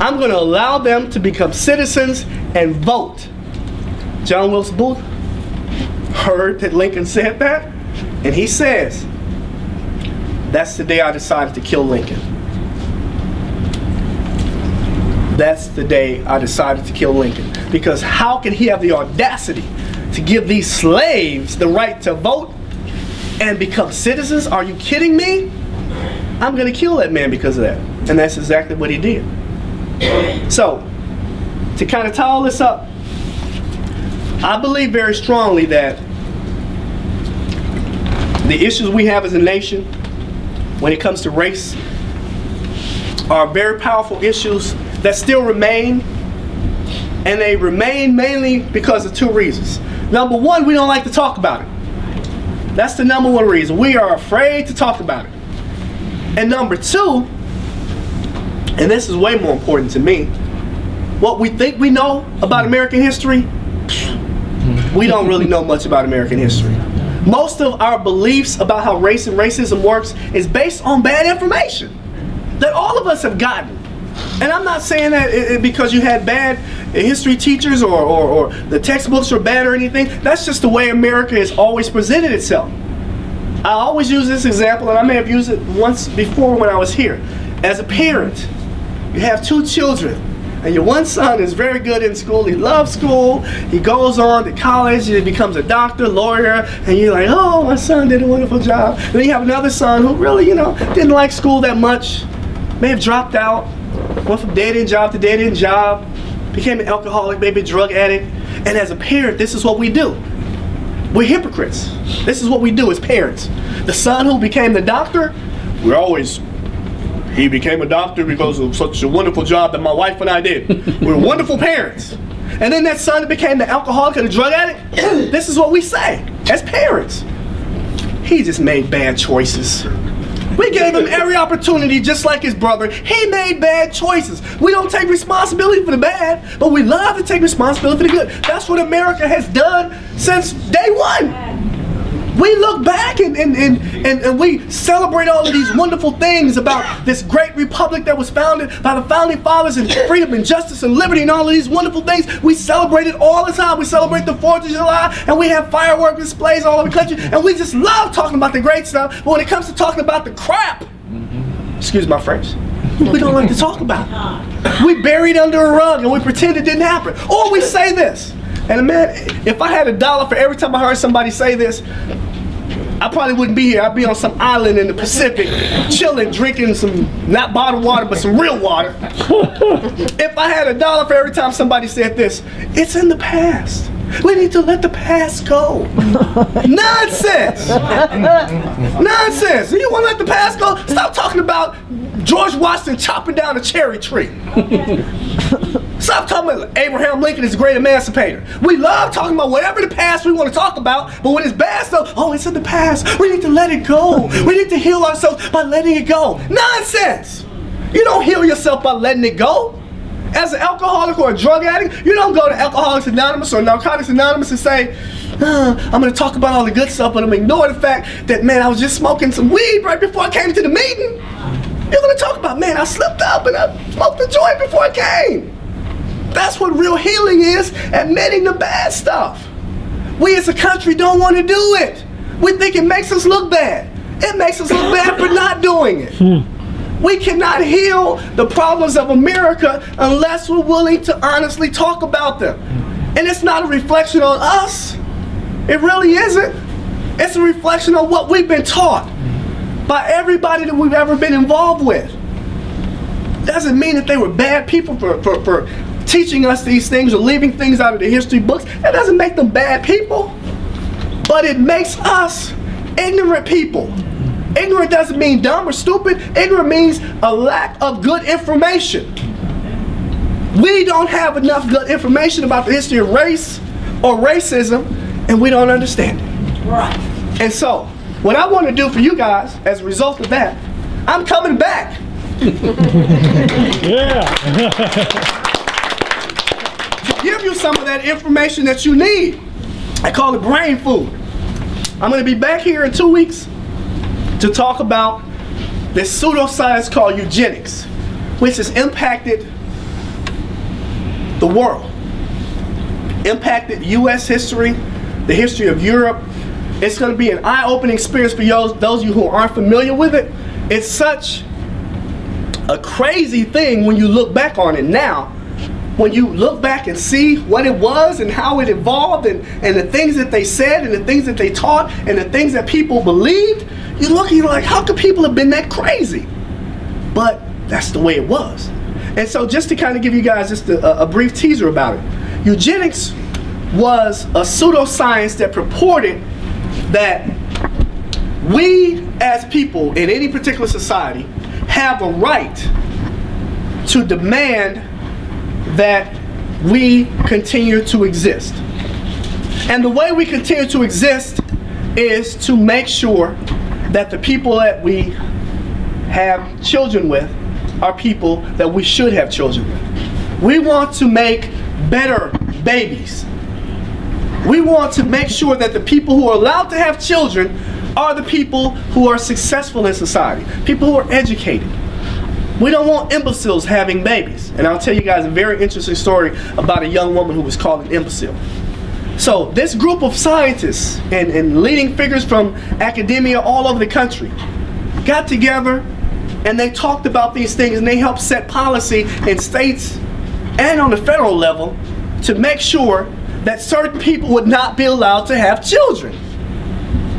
I'm going to allow them to become citizens and vote. John Wilkes Booth heard that Lincoln said that, and he says, That's the day I decided to kill Lincoln. That's the day I decided to kill Lincoln. Because how can he have the audacity to give these slaves the right to vote and become citizens? Are you kidding me? I'm going to kill that man because of that. And that's exactly what he did. So, to kind of tie all this up, I believe very strongly that the issues we have as a nation when it comes to race are very powerful issues that still remain. And they remain mainly because of two reasons. Number one, we don't like to talk about it. That's the number one reason. We are afraid to talk about it. And number two, and this is way more important to me, what we think we know about American history, we don't really know much about American history. Most of our beliefs about how race and racism works is based on bad information that all of us have gotten. And I'm not saying that because you had bad history teachers or, or, or the textbooks are bad or anything. That's just the way America has always presented itself. I always use this example, and I may have used it once before when I was here. As a parent, you have two children, and your one son is very good in school. He loves school. He goes on to college. He becomes a doctor, lawyer, and you're like, oh, my son did a wonderful job. And then you have another son who really, you know, didn't like school that much, may have dropped out, went from dead end job to dead end job, became an alcoholic, maybe a drug addict. And as a parent, this is what we do. We're hypocrites. This is what we do as parents. The son who became the doctor, we're always, he became a doctor because of such a wonderful job that my wife and I did. We're wonderful parents. And then that son that became the alcoholic and the drug addict, this is what we say as parents. He just made bad choices. We gave him every opportunity just like his brother. He made bad choices. We don't take responsibility for the bad, but we love to take responsibility for the good. That's what America has done since day one. We look back and, and, and, and, and we celebrate all of these wonderful things about this great republic that was founded by the founding fathers and freedom and justice and liberty and all of these wonderful things. We celebrate it all the time. We celebrate the 4th of July and we have firework displays all over the country and we just love talking about the great stuff. But when it comes to talking about the crap, excuse my French, we don't like to talk about it. We bury it under a rug and we pretend it didn't happen. Or we say this. And man, if I had a dollar for every time I heard somebody say this, I probably wouldn't be here. I'd be on some island in the Pacific, chilling, drinking some, not bottled water, but some real water. if I had a dollar for every time somebody said this, it's in the past. We need to let the past go. Nonsense! Nonsense! You want to let the past go? Stop talking about George Washington chopping down a cherry tree. Stop talking about Abraham Lincoln is a great emancipator. We love talking about whatever the past we want to talk about, but when it's bad stuff, oh, it's in the past. We need to let it go. We need to heal ourselves by letting it go. Nonsense! You don't heal yourself by letting it go. As an alcoholic or a drug addict, you don't go to Alcoholics Anonymous or Narcotics Anonymous and say, uh, I'm going to talk about all the good stuff, but I'm ignore the fact that, man, I was just smoking some weed right before I came to the meeting. You're going to talk about, man, I slipped up and I smoked a joint before I came. That's what real healing is, admitting the bad stuff. We as a country don't want to do it. We think it makes us look bad. It makes us look bad for not doing it. Hmm. We cannot heal the problems of America unless we're willing to honestly talk about them. And it's not a reflection on us. It really isn't. It's a reflection on what we've been taught by everybody that we've ever been involved with. Doesn't mean that they were bad people for, for, for teaching us these things or leaving things out of the history books. That doesn't make them bad people. But it makes us ignorant people. Ignorant doesn't mean dumb or stupid. Ignorant means a lack of good information. We don't have enough good information about the history of race or racism, and we don't understand it. Right. And so, what I want to do for you guys as a result of that, I'm coming back. Yeah. to give you some of that information that you need. I call it brain food. I'm going to be back here in two weeks to talk about this pseudoscience called eugenics, which has impacted the world, impacted U.S. history, the history of Europe. It's going to be an eye-opening experience for those, those of you who aren't familiar with it. It's such a crazy thing when you look back on it now. When you look back and see what it was and how it evolved and, and the things that they said and the things that they taught and the things that people believed, you're like, how could people have been that crazy? But that's the way it was. And so just to kind of give you guys just a, a brief teaser about it, eugenics was a pseudoscience that purported that we as people in any particular society have a right to demand that we continue to exist. And the way we continue to exist is to make sure that the people that we have children with are people that we should have children with. We want to make better babies. We want to make sure that the people who are allowed to have children are the people who are successful in society, people who are educated. We don't want imbeciles having babies. And I'll tell you guys a very interesting story about a young woman who was called an imbecile. So this group of scientists and, and leading figures from academia all over the country got together and they talked about these things and they helped set policy in states and on the federal level to make sure that certain people would not be allowed to have children.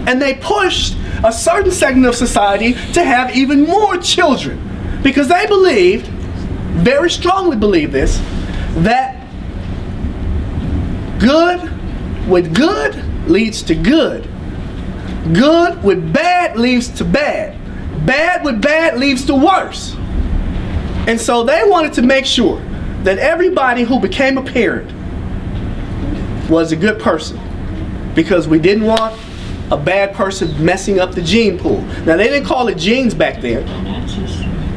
And they pushed a certain segment of society to have even more children because they believed, very strongly believed this, that good with good leads to good. Good with bad leads to bad. Bad with bad leads to worse. And so they wanted to make sure that everybody who became a parent was a good person because we didn't want a bad person messing up the gene pool. Now they didn't call it genes back then.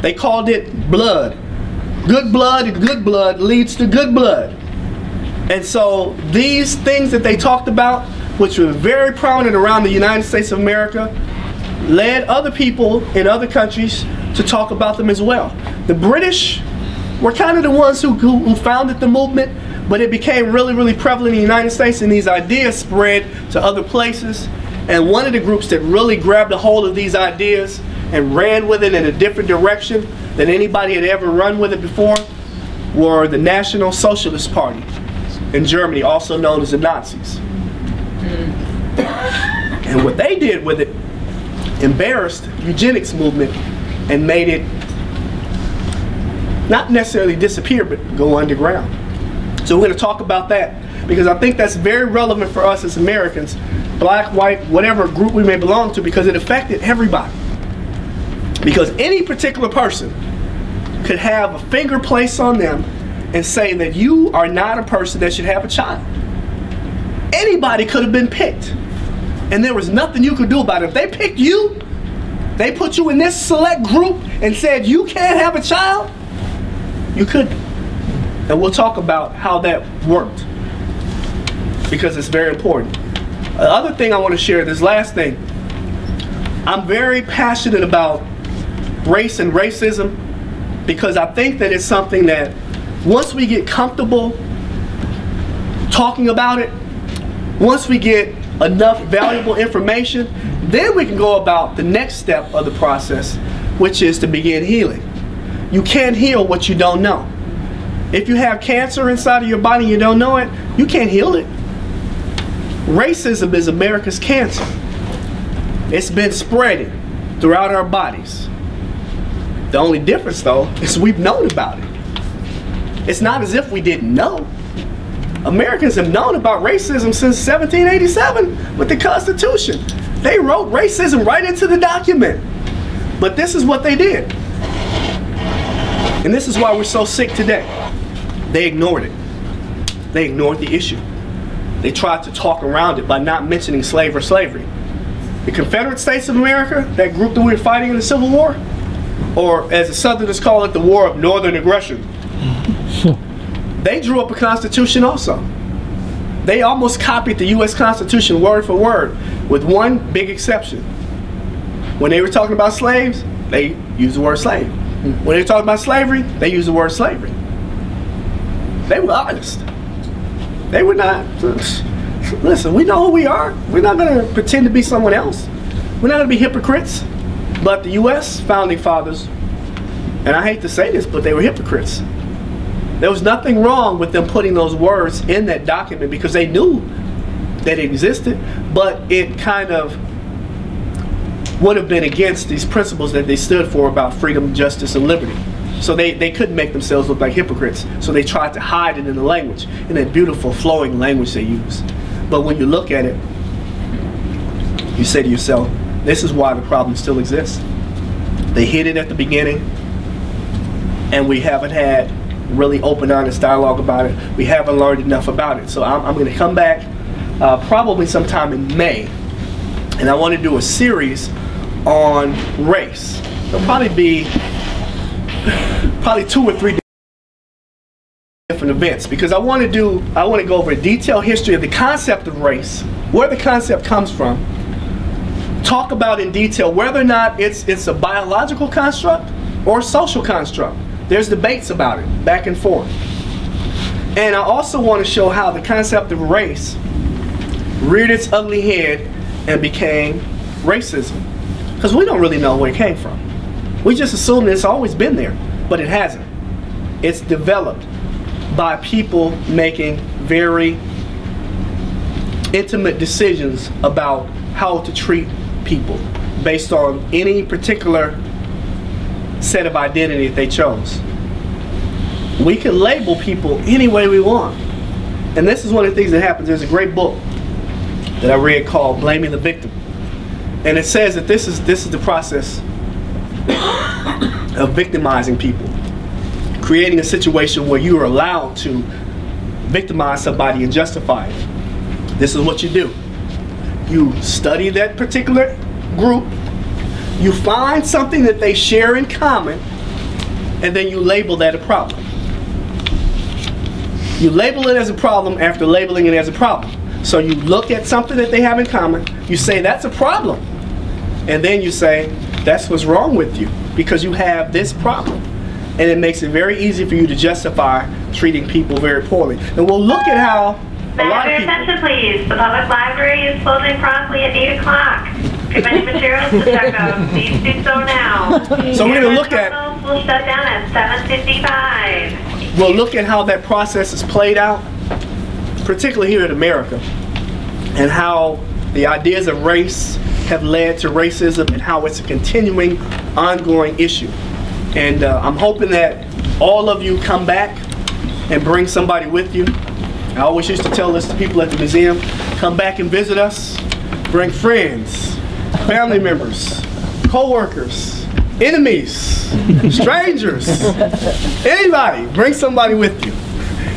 They called it blood. Good blood and good blood leads to good blood. And so these things that they talked about, which were very prominent around the United States of America, led other people in other countries to talk about them as well. The British were kind of the ones who, who, who founded the movement, but it became really, really prevalent in the United States, and these ideas spread to other places. And one of the groups that really grabbed a hold of these ideas and ran with it in a different direction than anybody had ever run with it before were the National Socialist Party in Germany, also known as the Nazis. And what they did with it embarrassed eugenics movement and made it not necessarily disappear, but go underground. So we're going to talk about that because I think that's very relevant for us as Americans, black, white, whatever group we may belong to, because it affected everybody. Because any particular person could have a finger placed on them and say that you are not a person that should have a child. Anybody could have been picked. And there was nothing you could do about it. If they picked you, they put you in this select group and said you can't have a child, you couldn't. And we'll talk about how that worked because it's very important. The other thing I want to share, this last thing, I'm very passionate about race and racism because I think that it's something that once we get comfortable talking about it, once we get enough valuable information, then we can go about the next step of the process, which is to begin healing. You can't heal what you don't know. If you have cancer inside of your body and you don't know it, you can't heal it. Racism is America's cancer. It's been spreading throughout our bodies. The only difference, though, is we've known about it. It's not as if we didn't know. Americans have known about racism since 1787 with the Constitution. They wrote racism right into the document. But this is what they did. And this is why we're so sick today. They ignored it. They ignored the issue. They tried to talk around it by not mentioning slave or slavery. The Confederate States of America, that group that we were fighting in the Civil War, or as the Southerners call it, the War of Northern Aggression, they drew up a constitution also. They almost copied the U.S. Constitution word for word, with one big exception. When they were talking about slaves, they use the word slave. Hmm. When they talk about slavery, they use the word slavery. They were honest. They were not. Listen, we know who we are. We're not going to pretend to be someone else. We're not going to be hypocrites. But the U.S. founding fathers, and I hate to say this, but they were hypocrites. There was nothing wrong with them putting those words in that document because they knew that it existed, but it kind of would have been against these principles that they stood for about freedom, justice, and liberty. So they, they couldn't make themselves look like hypocrites. So they tried to hide it in the language, in that beautiful flowing language they use. But when you look at it, you say to yourself, this is why the problem still exists. They hid it at the beginning, and we haven't had really open, honest dialogue about it. We haven't learned enough about it. So I'm, I'm going to come back uh, probably sometime in May, and I want to do a series on race. It'll probably be probably two or three different events because I want to do I want to go over a detailed history of the concept of race, where the concept comes from, talk about in detail whether or not it's it's a biological construct or a social construct. There's debates about it, back and forth. And I also want to show how the concept of race reared its ugly head and became racism. Because we don't really know where it came from. We just assume it's always been there, but it hasn't. It's developed by people making very intimate decisions about how to treat people based on any particular set of identity that they chose. We can label people any way we want. And this is one of the things that happens. There's a great book that I read called Blaming the Victim. And it says that this is this is the process of victimizing people. Creating a situation where you are allowed to victimize somebody and justify it. This is what you do. You study that particular group, you find something that they share in common, and then you label that a problem. You label it as a problem after labeling it as a problem. So you look at something that they have in common, you say that's a problem. And then you say, that's what's wrong with you because you have this problem. And it makes it very easy for you to justify treating people very poorly. And we'll look at how a lot of people. attention, please. The public library is closing promptly at 8 o'clock. If you have any materials to check out, please do so now. So we're gonna look at- will shut down at 7:55. We'll look at how that process is played out, particularly here in America, and how the ideas of race have led to racism and how it's a continuing, ongoing issue. And uh, I'm hoping that all of you come back and bring somebody with you. I always used to tell this to people at the museum, come back and visit us, bring friends, family members, co-workers, enemies, strangers, anybody, bring somebody with you.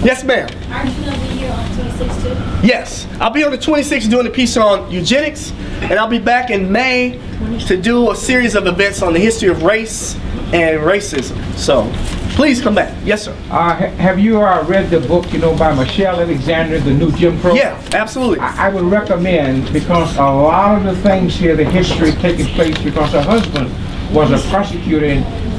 Yes, ma'am. Aren't you gonna be here on 26 too? Yes, I'll be on the 26th doing a piece on eugenics, and I'll be back in May to do a series of events on the history of race and racism. So, please come back. Yes, sir. Uh, have you uh, read the book, you know, by Michelle Alexander, The New Jim Crow? Yeah, absolutely. I, I would recommend because a lot of the things here, the history taking place because her husband was a prosecutor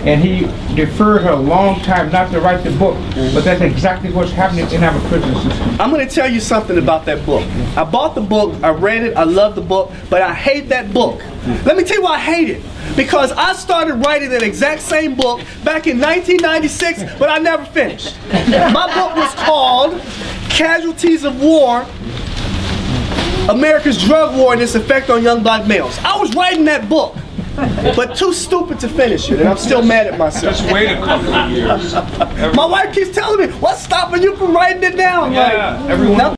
and he deferred her a long time not to write the book, but that's exactly what's happening in our prison system. I'm going to tell you something about that book. I bought the book, I read it, I love the book, but I hate that book. Let me tell you why I hate it. Because I started writing that exact same book back in 1996, but I never finished. My book was called Casualties of War America's Drug War and Its Effect on Young Black Males. I was writing that book, but too stupid to finish it, and I'm still mad at myself. Just wait a couple of years. My wife keeps telling me, what's stopping you from writing it down? Yeah, like, everyone